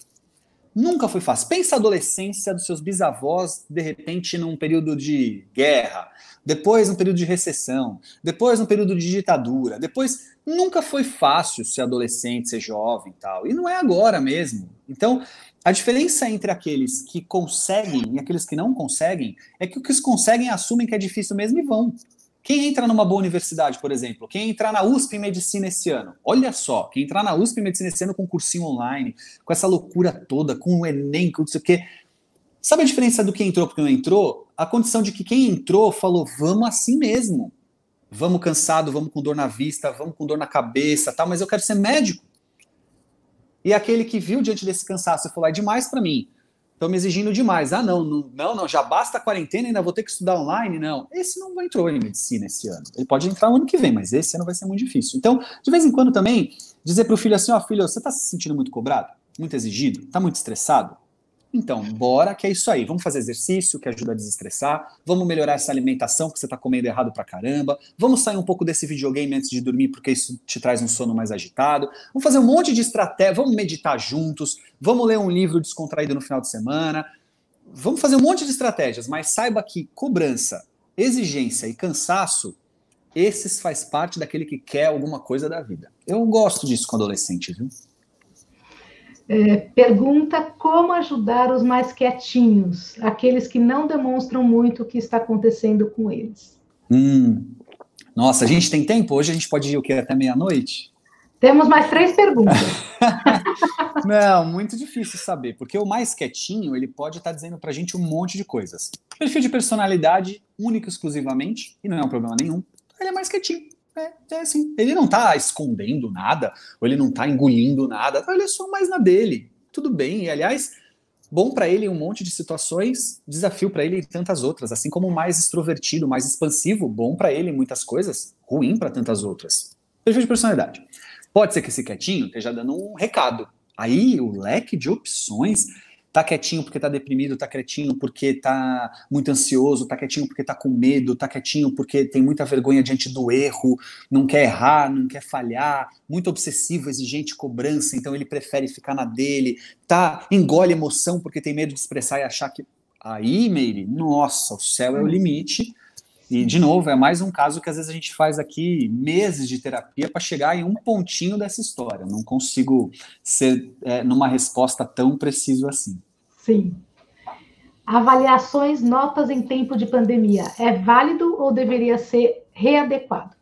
Nunca foi fácil. Pensa a adolescência dos seus bisavós, de repente, num período de guerra, depois num período de recessão, depois num período de ditadura, depois nunca foi fácil ser adolescente, ser jovem tal. E não é agora mesmo. Então, a diferença entre aqueles que conseguem e aqueles que não conseguem é que os que conseguem assumem que é difícil mesmo e vão. Quem entra numa boa universidade, por exemplo, quem entrar na USP em medicina esse ano, olha só, quem entrar na USP em medicina esse ano com cursinho online, com essa loucura toda, com o Enem, com não sei o quê. Sabe a diferença do que entrou porque não entrou? A condição de que quem entrou falou, vamos assim mesmo. Vamos cansado, vamos com dor na vista, vamos com dor na cabeça, tal, mas eu quero ser médico. E aquele que viu diante desse cansaço e falou: é demais para mim, estão me exigindo demais. Ah, não, não, não, já basta a quarentena, ainda vou ter que estudar online. Não, esse não entrou em medicina esse ano. Ele pode entrar no ano que vem, mas esse ano vai ser muito difícil. Então, de vez em quando também, dizer para o filho assim: ó, oh, filho, você está se sentindo muito cobrado? Muito exigido? Está muito estressado? Então, bora, que é isso aí. Vamos fazer exercício, que ajuda a desestressar. Vamos melhorar essa alimentação, que você está comendo errado pra caramba. Vamos sair um pouco desse videogame antes de dormir, porque isso te traz um sono mais agitado. Vamos fazer um monte de estratégia. Vamos meditar juntos. Vamos ler um livro descontraído no final de semana. Vamos fazer um monte de estratégias, mas saiba que cobrança, exigência e cansaço, esses faz parte daquele que quer alguma coisa da vida. Eu gosto disso com adolescente, viu? É, pergunta como ajudar os mais quietinhos, aqueles que não demonstram muito o que está acontecendo com eles. Hum. Nossa, a gente tem tempo? Hoje a gente pode ir o que até meia-noite? Temos mais três perguntas. [laughs] não, muito difícil saber, porque o mais quietinho, ele pode estar dizendo para a gente um monte de coisas. Perfil de personalidade, único exclusivamente, e não é um problema nenhum, ele é mais quietinho. É, é assim. Ele não tá escondendo nada, ou ele não tá engolindo nada, ele é só mais na dele. Tudo bem. E, aliás, bom para ele em um monte de situações, desafio para ele em tantas outras. Assim como mais extrovertido, mais expansivo, bom para ele em muitas coisas, ruim para tantas outras. Perfil de personalidade. Pode ser que esse quietinho esteja dando um recado. Aí o leque de opções Tá quietinho porque tá deprimido, tá quietinho porque tá muito ansioso, tá quietinho porque tá com medo, tá quietinho porque tem muita vergonha diante do erro, não quer errar, não quer falhar, muito obsessivo, exigente, cobrança, então ele prefere ficar na dele, tá engole emoção porque tem medo de expressar e achar que aí, Meire, nossa, o céu é o limite. E, de novo, é mais um caso que às vezes a gente faz aqui meses de terapia para chegar em um pontinho dessa história. Não consigo ser é, numa resposta tão preciso assim. Sim. Avaliações, notas em tempo de pandemia. É válido ou deveria ser readequado?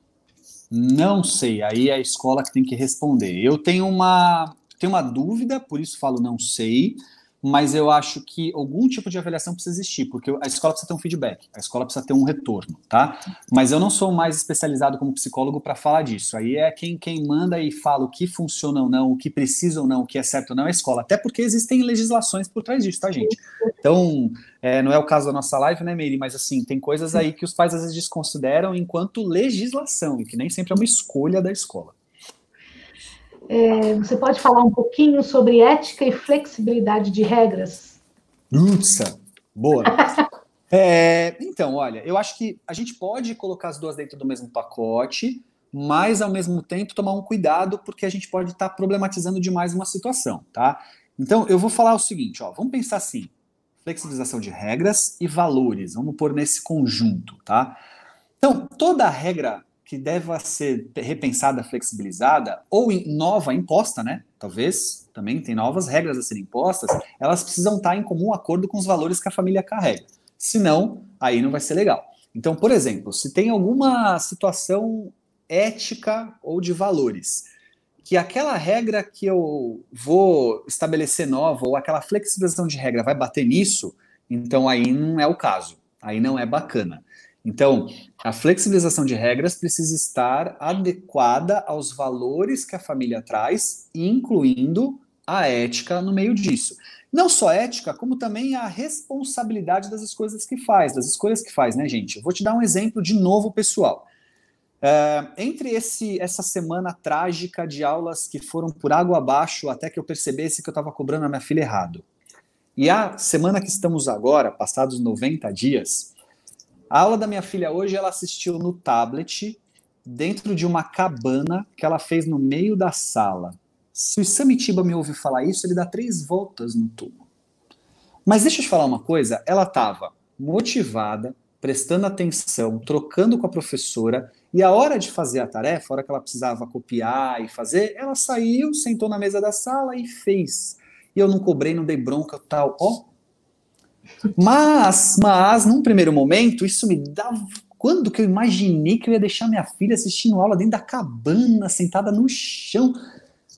Não sei. Aí é a escola que tem que responder. Eu tenho uma, tenho uma dúvida, por isso falo não sei mas eu acho que algum tipo de avaliação precisa existir, porque a escola precisa ter um feedback, a escola precisa ter um retorno, tá? Mas eu não sou mais especializado como psicólogo para falar disso. Aí é quem, quem manda e fala o que funciona ou não, o que precisa ou não, o que é certo ou não é a escola. Até porque existem legislações por trás disso, tá, gente? Então, é, não é o caso da nossa live, né, Meire? Mas assim, tem coisas aí que os pais às vezes desconsideram enquanto legislação, e que nem sempre é uma escolha da escola. É, você pode falar um pouquinho sobre ética e flexibilidade de regras? Nossa, boa. [laughs] é, então, olha, eu acho que a gente pode colocar as duas dentro do mesmo pacote, mas ao mesmo tempo tomar um cuidado, porque a gente pode estar tá problematizando demais uma situação, tá? Então, eu vou falar o seguinte, ó, vamos pensar assim, flexibilização de regras e valores, vamos pôr nesse conjunto, tá? Então, toda regra que deva ser repensada, flexibilizada, ou nova, imposta, né? Talvez também tem novas regras a serem impostas, elas precisam estar em comum acordo com os valores que a família carrega. Senão, aí não vai ser legal. Então, por exemplo, se tem alguma situação ética ou de valores, que aquela regra que eu vou estabelecer nova, ou aquela flexibilização de regra vai bater nisso, então aí não é o caso, aí não é bacana. Então, a flexibilização de regras precisa estar adequada aos valores que a família traz, incluindo a ética no meio disso. Não só ética, como também a responsabilidade das coisas que faz, das escolhas que faz, né, gente? Eu vou te dar um exemplo de novo, pessoal. Uh, entre esse, essa semana trágica de aulas que foram por água abaixo até que eu percebesse que eu estava cobrando a minha filha errado, e a semana que estamos agora, passados 90 dias, A aula da minha filha hoje, ela assistiu no tablet, dentro de uma cabana que ela fez no meio da sala. Se o Samitiba me ouve falar isso, ele dá três voltas no tubo. Mas deixa eu te falar uma coisa, ela estava motivada, prestando atenção, trocando com a professora, e a hora de fazer a tarefa, a hora que ela precisava copiar e fazer, ela saiu, sentou na mesa da sala e fez. E eu não cobrei, não dei bronca, tal. Ó. Mas, mas, num primeiro momento, isso me dava. Quando que eu imaginei que eu ia deixar minha filha assistindo aula dentro da cabana, sentada no chão?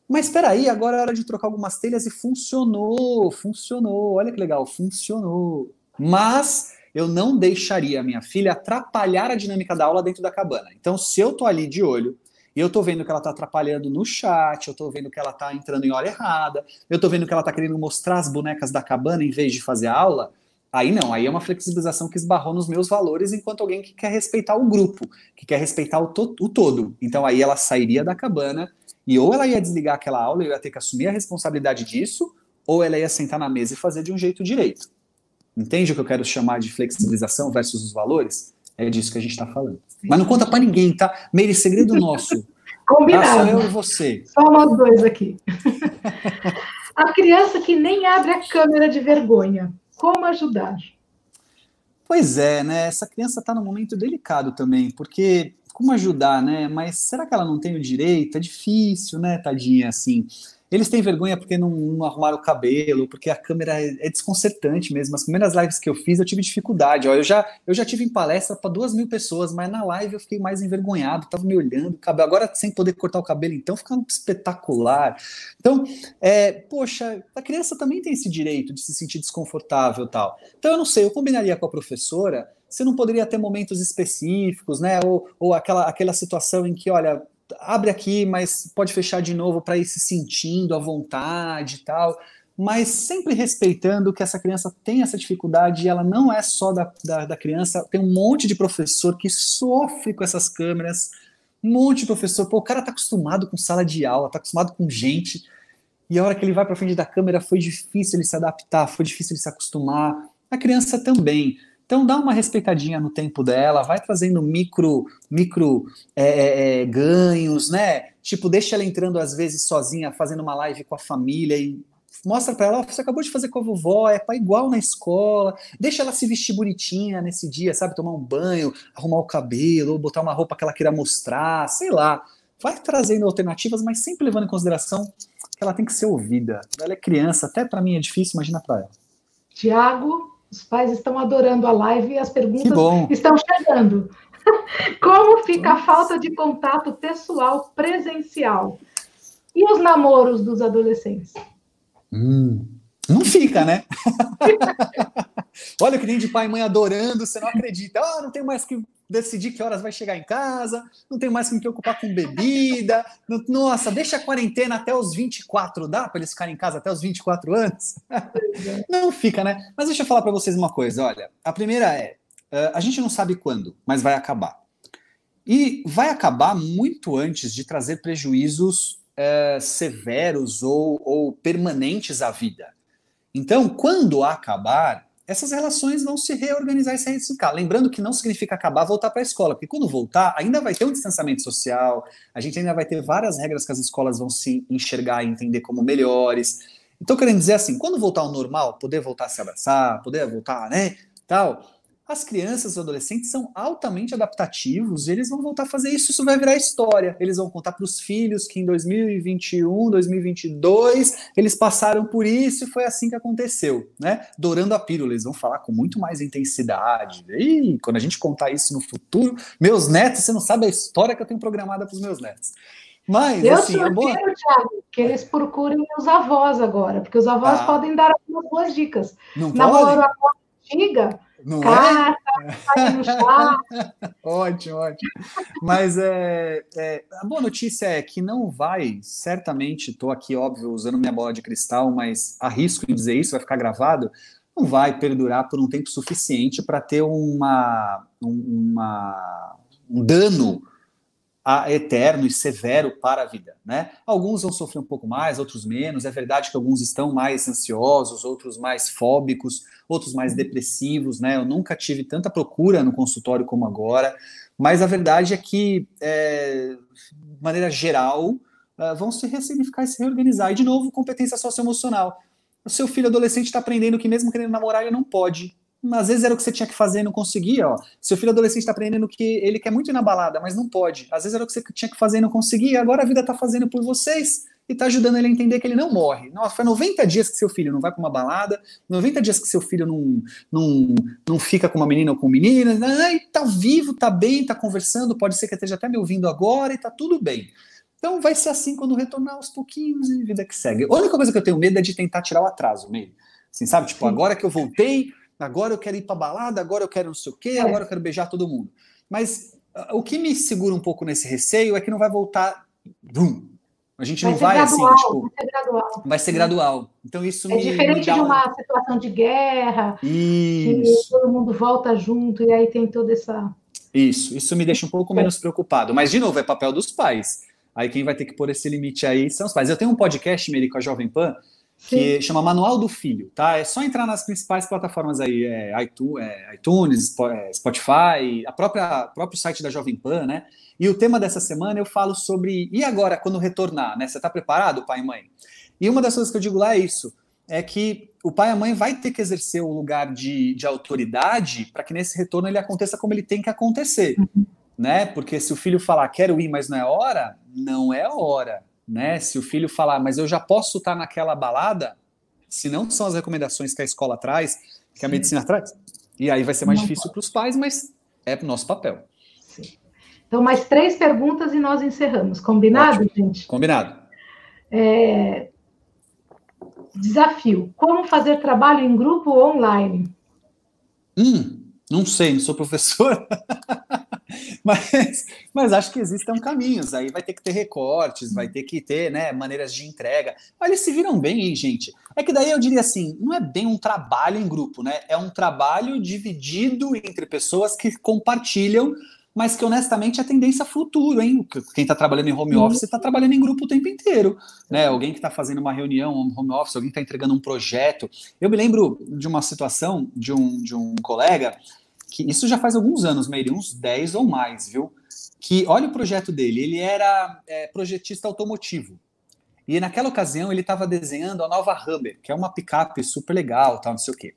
Mas espera aí, agora é hora de trocar algumas telhas e funcionou, funcionou. Olha que legal, funcionou. Mas eu não deixaria a minha filha atrapalhar a dinâmica da aula dentro da cabana. Então, se eu tô ali de olho e eu tô vendo que ela tá atrapalhando no chat, eu tô vendo que ela tá entrando em hora errada, eu tô vendo que ela tá querendo mostrar as bonecas da cabana em vez de fazer a aula, aí não, aí é uma flexibilização que esbarrou nos meus valores enquanto alguém que quer respeitar o grupo, que quer respeitar o, to o todo. Então aí ela sairia da cabana e ou ela ia desligar aquela aula e eu ia ter que assumir a responsabilidade disso, ou ela ia sentar na mesa e fazer de um jeito direito. Entende o que eu quero chamar de flexibilização versus os valores? É disso que a gente está falando. Mas não conta para ninguém, tá? Meire, segredo nosso. [laughs] Combinado. Tá? Só eu e você. Só nós dois aqui. [laughs] a criança que nem abre a câmera de vergonha. Como ajudar? Pois é, né? Essa criança está num momento delicado também, porque como ajudar, né? Mas será que ela não tem o direito? É difícil, né, tadinha, assim. Eles têm vergonha porque não, não arrumaram o cabelo, porque a câmera é, é, desconcertante mesmo. As primeiras lives que eu fiz, eu tive dificuldade. Ó, eu, já, eu já tive em palestra para duas mil pessoas, mas na live eu fiquei mais envergonhado, tava me olhando, cabelo. Agora, sem poder cortar o cabelo, então, fica espetacular. Então, é, poxa, a criança também tem esse direito de se sentir desconfortável tal. Então, eu não sei, eu combinaria com a professora você não poderia ter momentos específicos, né? Ou, ou aquela, aquela situação em que, olha, abre aqui, mas pode fechar de novo para ir se sentindo à vontade e tal, mas sempre respeitando que essa criança tem essa dificuldade e ela não é só da, da, da criança, tem um monte de professor que sofre com essas câmeras, um monte de professor, pô, o cara tá acostumado com sala de aula, tá acostumado com gente, e a hora que ele vai para frente da câmera foi difícil ele se adaptar, foi difícil ele se acostumar, a criança também. Então dá uma respeitadinha no tempo dela, vai trazendo micro, micro é, é, é, ganhos, né? Tipo, deixa ela entrando às vezes sozinha, fazendo uma live com a família e mostra para ela, você acabou de fazer com a vovó, é para igual na escola, deixa ela se vestir bonitinha nesse dia, sabe? Tomar um banho, arrumar o cabelo, ou botar uma roupa que ela queira mostrar, sei lá. Vai trazendo alternativas, mas sempre levando em consideração que ela tem que ser ouvida. Ela é criança, até para mim é difícil, imagina para ela. Tiago, os pais estão adorando a live e as perguntas estão chegando. [laughs] Como fica a falta de contato pessoal presencial? E os namoros dos adolescentes? Hum, não fica, né? [laughs] Olha que nem de pai e mãe adorando, você não acredita. Ah, não tem mais que decidir que horas vai chegar em casa, não tenho mais que me preocupar com bebida. Nossa, deixa a quarentena até os 24, dá para eles ficarem em casa até os 24 anos? Não fica, né? Mas deixa eu falar para vocês uma coisa, olha. A primeira é, a gente não sabe quando, mas vai acabar. E vai acabar muito antes de trazer prejuízos uh, severos ou, ou permanentes à vida. Então, quando acabar, essas relações vão se reorganizar e se ressignificar. Lembrando que não significa acabar voltar para a escola, porque quando voltar, ainda vai ter um distanciamento social, a gente ainda vai ter várias regras que as escolas vão se enxergar e entender como melhores. Então, querendo dizer assim, quando voltar ao normal, poder voltar a se abraçar, poder voltar, né, tal, as crianças e adolescentes são altamente adaptativos, eles vão voltar a fazer isso, isso vai virar história. Eles vão contar para os filhos que em 2021, 2022, eles passaram por isso e foi assim que aconteceu, né? Dourando a pílula, eles vão falar com muito mais intensidade. E quando a gente contar isso no futuro, meus netos, você não sabe a história que eu tenho programada para os meus netos. Mas, eu assim, sugiro, é boa... Thiago, que eles procurem os avós agora, porque os avós ah. podem dar algumas boas dicas. Não Namoro podem? antiga, não Cata, é? [laughs] ótimo, ótimo. Mas é, é, a boa notícia é que não vai, certamente, estou aqui, óbvio, usando minha bola de cristal, mas arrisco em dizer isso, vai ficar gravado, não vai perdurar por um tempo suficiente para ter uma, uma, um dano eterno e severo para a vida, né? Alguns vão sofrer um pouco mais, outros menos. É verdade que alguns estão mais ansiosos, outros mais fóbicos, outros mais depressivos, né? Eu nunca tive tanta procura no consultório como agora, mas a verdade é que, é, de maneira geral, uh, vão se ressignificar e se reorganizar. E, de novo, competência socioemocional. O seu filho adolescente está aprendendo que, mesmo querendo namorar, ele não pode às vezes era o que você tinha que fazer e não conseguia, ó. Seu filho adolescente está aprendendo que ele quer muito ir na balada, mas não pode. Às vezes era o que você tinha que fazer e não conseguia, agora a vida está fazendo por vocês e está ajudando ele a entender que ele não morre. Nossa, foi 90 dias que seu filho não vai para uma balada, 90 dias que seu filho não, não, não fica com uma menina ou com menina, ai, tá vivo, tá bem, tá conversando, pode ser que esteja até me ouvindo agora e tá tudo bem. Então vai ser assim quando retornar aos pouquinhos e vida que segue. A única coisa que eu tenho medo é de tentar tirar o atraso, meio. Assim, sabe? Tipo, Sim. agora que eu voltei, agora eu quero ir para balada, agora eu quero não sei o quê, é. agora eu quero beijar todo mundo. Mas uh, o que me segura um pouco nesse receio é que não vai voltar. Bum, a gente vai não vai assim, gradual, assim, tipo. Vai ser gradual. Vai ser gradual. Então isso é me, diferente me de uma um... situação de guerra, isso. que todo mundo volta junto e aí tem toda essa. Isso, isso me deixa um pouco menos preocupado. Mas, de novo, é papel dos pais. Aí quem vai ter que pôr esse limite aí são os pais. Eu tenho um podcast, Meri, com a Jovem Pan, que Sim. chama Manual do Filho, tá? É só entrar nas principais plataformas aí, é, iTunes, é, iTunes, é, Spotify, a própria próprio site da Jovem Pan, né? E o tema dessa semana eu falo sobre e agora quando retornar, né? Você está preparado, pai e mãe? E uma das coisas que eu digo lá é isso, é que o pai e a mãe vai ter que exercer o lugar de, de autoridade para que nesse retorno ele aconteça como ele tem que acontecer, uhum. né? Porque se o filho falar quero ir, mas não é hora, não é hora né? Se o filho falar, mas eu já posso estar naquela balada, se não são as recomendações que a escola traz, que Sim. a medicina traz. E aí vai ser mais não difícil para os pais, mas é nosso papel. Sim. Então, mais três perguntas e nós encerramos. Combinado, Ótimo. gente? Combinado. É... Desafio: como fazer trabalho em grupo ou online? Hum, não sei, não sou professor. [laughs] mas, mas acho que existem caminhos. Aí vai ter que ter recortes, vai ter que ter né, maneiras de entrega. Mas eles se viram bem, hein, gente? É que daí eu diria assim: não é bem um trabalho em grupo, né? É um trabalho dividido entre pessoas que compartilham mas que honestamente a tendência é futuro, hein? Quem está trabalhando em home office está trabalhando em grupo o tempo inteiro, né? Alguém que está fazendo uma reunião home office, alguém está entregando um projeto. Eu me lembro de uma situação de um, de um colega que isso já faz alguns anos, Meire, uns 10 ou mais, viu? Que olha o projeto dele, ele era é, projetista automotivo. E naquela ocasião ele estava desenhando a nova Hummer, que é uma picape super legal, tal, não sei o quê.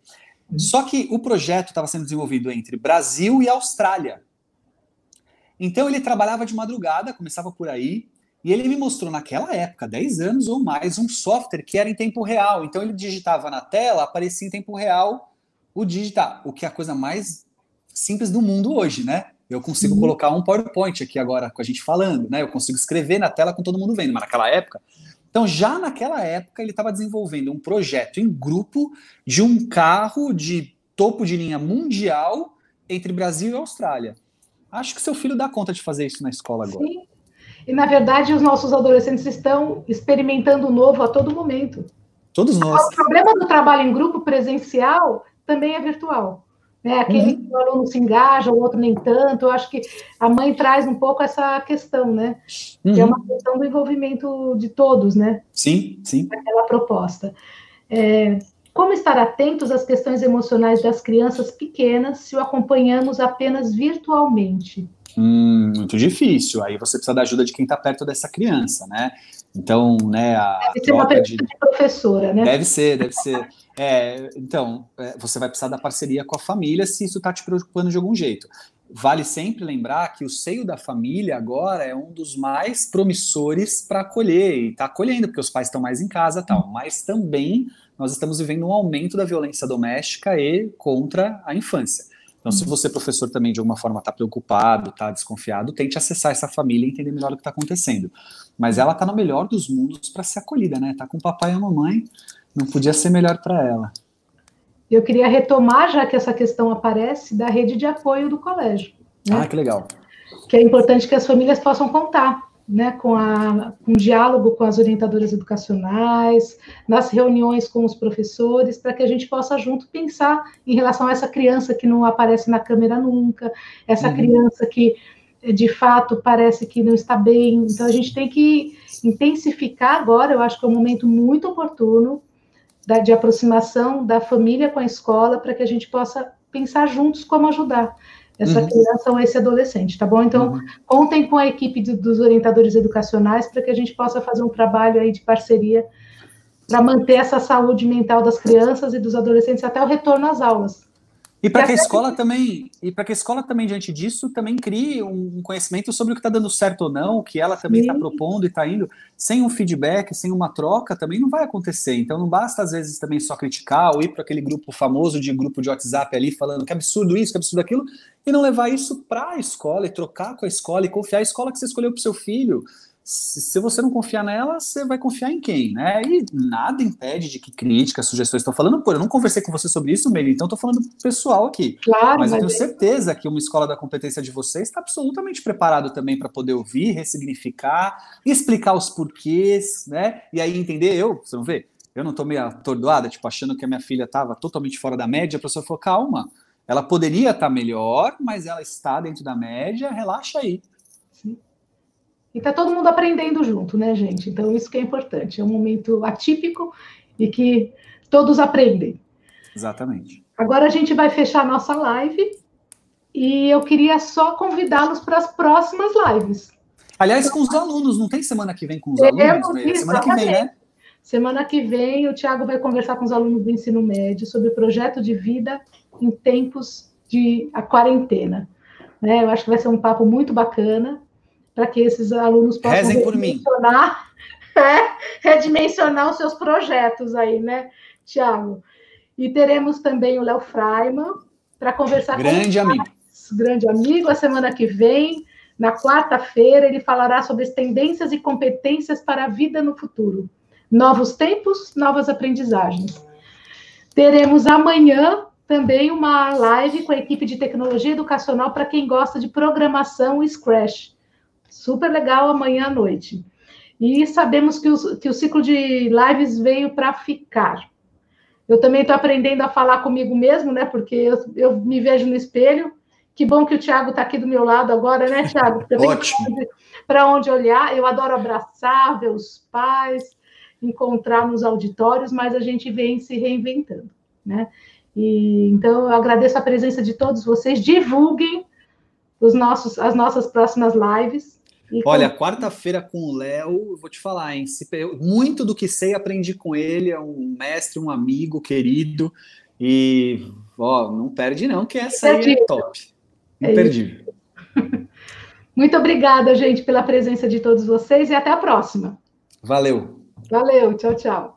Só que o projeto estava sendo desenvolvido entre Brasil e Austrália. Então ele trabalhava de madrugada, começava por aí, e ele me mostrou naquela época, 10 anos ou mais, um software que era em tempo real. Então ele digitava na tela, aparecia em tempo real o digitar, o que é a coisa mais simples do mundo hoje, né? Eu consigo uhum. colocar um PowerPoint aqui agora com a gente falando, né? Eu consigo escrever na tela com todo mundo vendo, mas naquela época. Então, já naquela época, ele estava desenvolvendo um projeto em grupo de um carro de topo de linha mundial entre Brasil e Austrália. Acho que seu filho dá conta de fazer isso na escola agora. Sim. E, na verdade, os nossos adolescentes estão experimentando o novo a todo momento. Todos nós. O problema do trabalho em grupo presencial também é virtual. Né? Aquele uhum. o aluno se engaja, o outro nem tanto. Eu acho que a mãe traz um pouco essa questão, né? Uhum. Que é uma questão do envolvimento de todos, né? Sim, sim. Aquela proposta. É, como estar atentos às questões emocionais das crianças pequenas se o acompanhamos apenas virtualmente? Hum, muito difícil. Aí você precisa da ajuda de quem está perto dessa criança, né? Então, né, a deve ser uma pergunta de... de professora, né? Deve ser, deve ser. É, então, é, você vai precisar da parceria com a família se isso está te preocupando de algum jeito. Vale sempre lembrar que o seio da família agora é um dos mais promissores para acolher, e está acolhendo, porque os pais estão mais em casa tal, mas também nós estamos vivendo um aumento da violência doméstica e contra a infância. Então, se você, professor, também de alguma forma está preocupado, está desconfiado, tente acessar essa família e entender melhor o que está acontecendo. Mas ela está no melhor dos mundos para ser acolhida, né? Está com o papai e a mamãe, não podia ser melhor para ela. Eu queria retomar, já que essa questão aparece, da rede de apoio do colégio. Né? Ah, que legal. Que é importante que as famílias possam contar né, com, a, com um diálogo com as orientadoras educacionais, nas reuniões com os professores, para que a gente possa junto pensar em relação a essa criança que não aparece na câmera nunca, essa uhum. criança que de fato parece que não está bem. Então a gente tem que intensificar agora, eu acho que é um momento muito oportuno da, de aproximação da família com a escola para que a gente possa pensar juntos como ajudar essa uhum. criança ou esse adolescente, tá bom? Então, uhum. contem com a equipe de, dos orientadores educacionais para que a gente possa fazer um trabalho aí de parceria para manter essa saúde mental das crianças e dos adolescentes até o retorno às aulas. E para que a escola também, e para que a escola também diante disso também crie um conhecimento sobre o que está dando certo ou não, o que ela também está propondo e está indo, sem um feedback, sem uma troca, também não vai acontecer. Então não basta às vezes também só criticar ou ir para aquele grupo famoso de grupo de WhatsApp ali falando que absurdo isso, que absurdo aquilo, e não levar isso para a escola e trocar com a escola e confiar a escola que você escolheu para o seu filho se você não confiar nela, você vai confiar em quem, né? E nada impede de que críticas, sugestões estão falando. Pô, eu não conversei com você sobre isso, Meli, então estou falando pessoal aqui. Claro, mas, eu tenho é certeza que uma escola da competência de vocês está absolutamente preparado também para poder ouvir, ressignificar, explicar os porquês, né? E aí entender, eu, você não vê? Eu não estou meio atordoada, tipo, achando que a minha filha estava totalmente fora da média, a professora falou, calma, ela poderia estar tá melhor, mas ela está dentro da média, relaxa aí. E está todo mundo aprendendo junto, né, gente? Então, isso que é importante. É um momento atípico e que todos aprendem. Exatamente. Agora a gente vai fechar a nossa live e eu queria só convidá-los para as próximas lives. Aliás, com os alunos, não tem semana que vem com os alunos? Né? Semana que vem, né? Semana que vem, o Tiago vai conversar com os alunos do ensino médio sobre o projeto de vida em tempos de a quarentena. Né? Eu acho que vai ser um papo muito bacana para que esses alunos possam Rezem redimensionar, [laughs] é, redimensionar os seus projetos aí, né, Tiago? E teremos também o Léo Freiman para conversar grande com amigo. grande amigo, a semana que vem, na quarta-feira, ele falará sobre as tendências e competências para a vida no futuro. Novos tempos, novas aprendizagens. Teremos amanhã também uma live com a equipe de tecnologia educacional para quem gosta de programação e Scratch super legal amanhã à noite. E sabemos que, os, que o ciclo de lives veio para ficar. Eu também estou aprendendo a falar comigo mesmo, né? Porque eu, eu me vejo no espelho. Que bom que o Thiago está aqui do meu lado agora, né, Thiago? Ótimo. Para onde olhar. Eu adoro abraçar, ver os pais, encontrar nos auditórios, mas a gente vem se reinventando, né? E, então, eu agradeço a presença de todos vocês. Divulguem os nossos, as nossas próximas lives. E Olha, quarta-feira com o Léo, vou te falar, hein? muito do que sei aprendi com ele, é um mestre, um amigo querido. E, ó, não perde não, que essa aí é top. Imperdível. É [laughs] muito obrigada, gente, pela presença de todos vocês e até a próxima. Valeu. Valeu, tchau, tchau.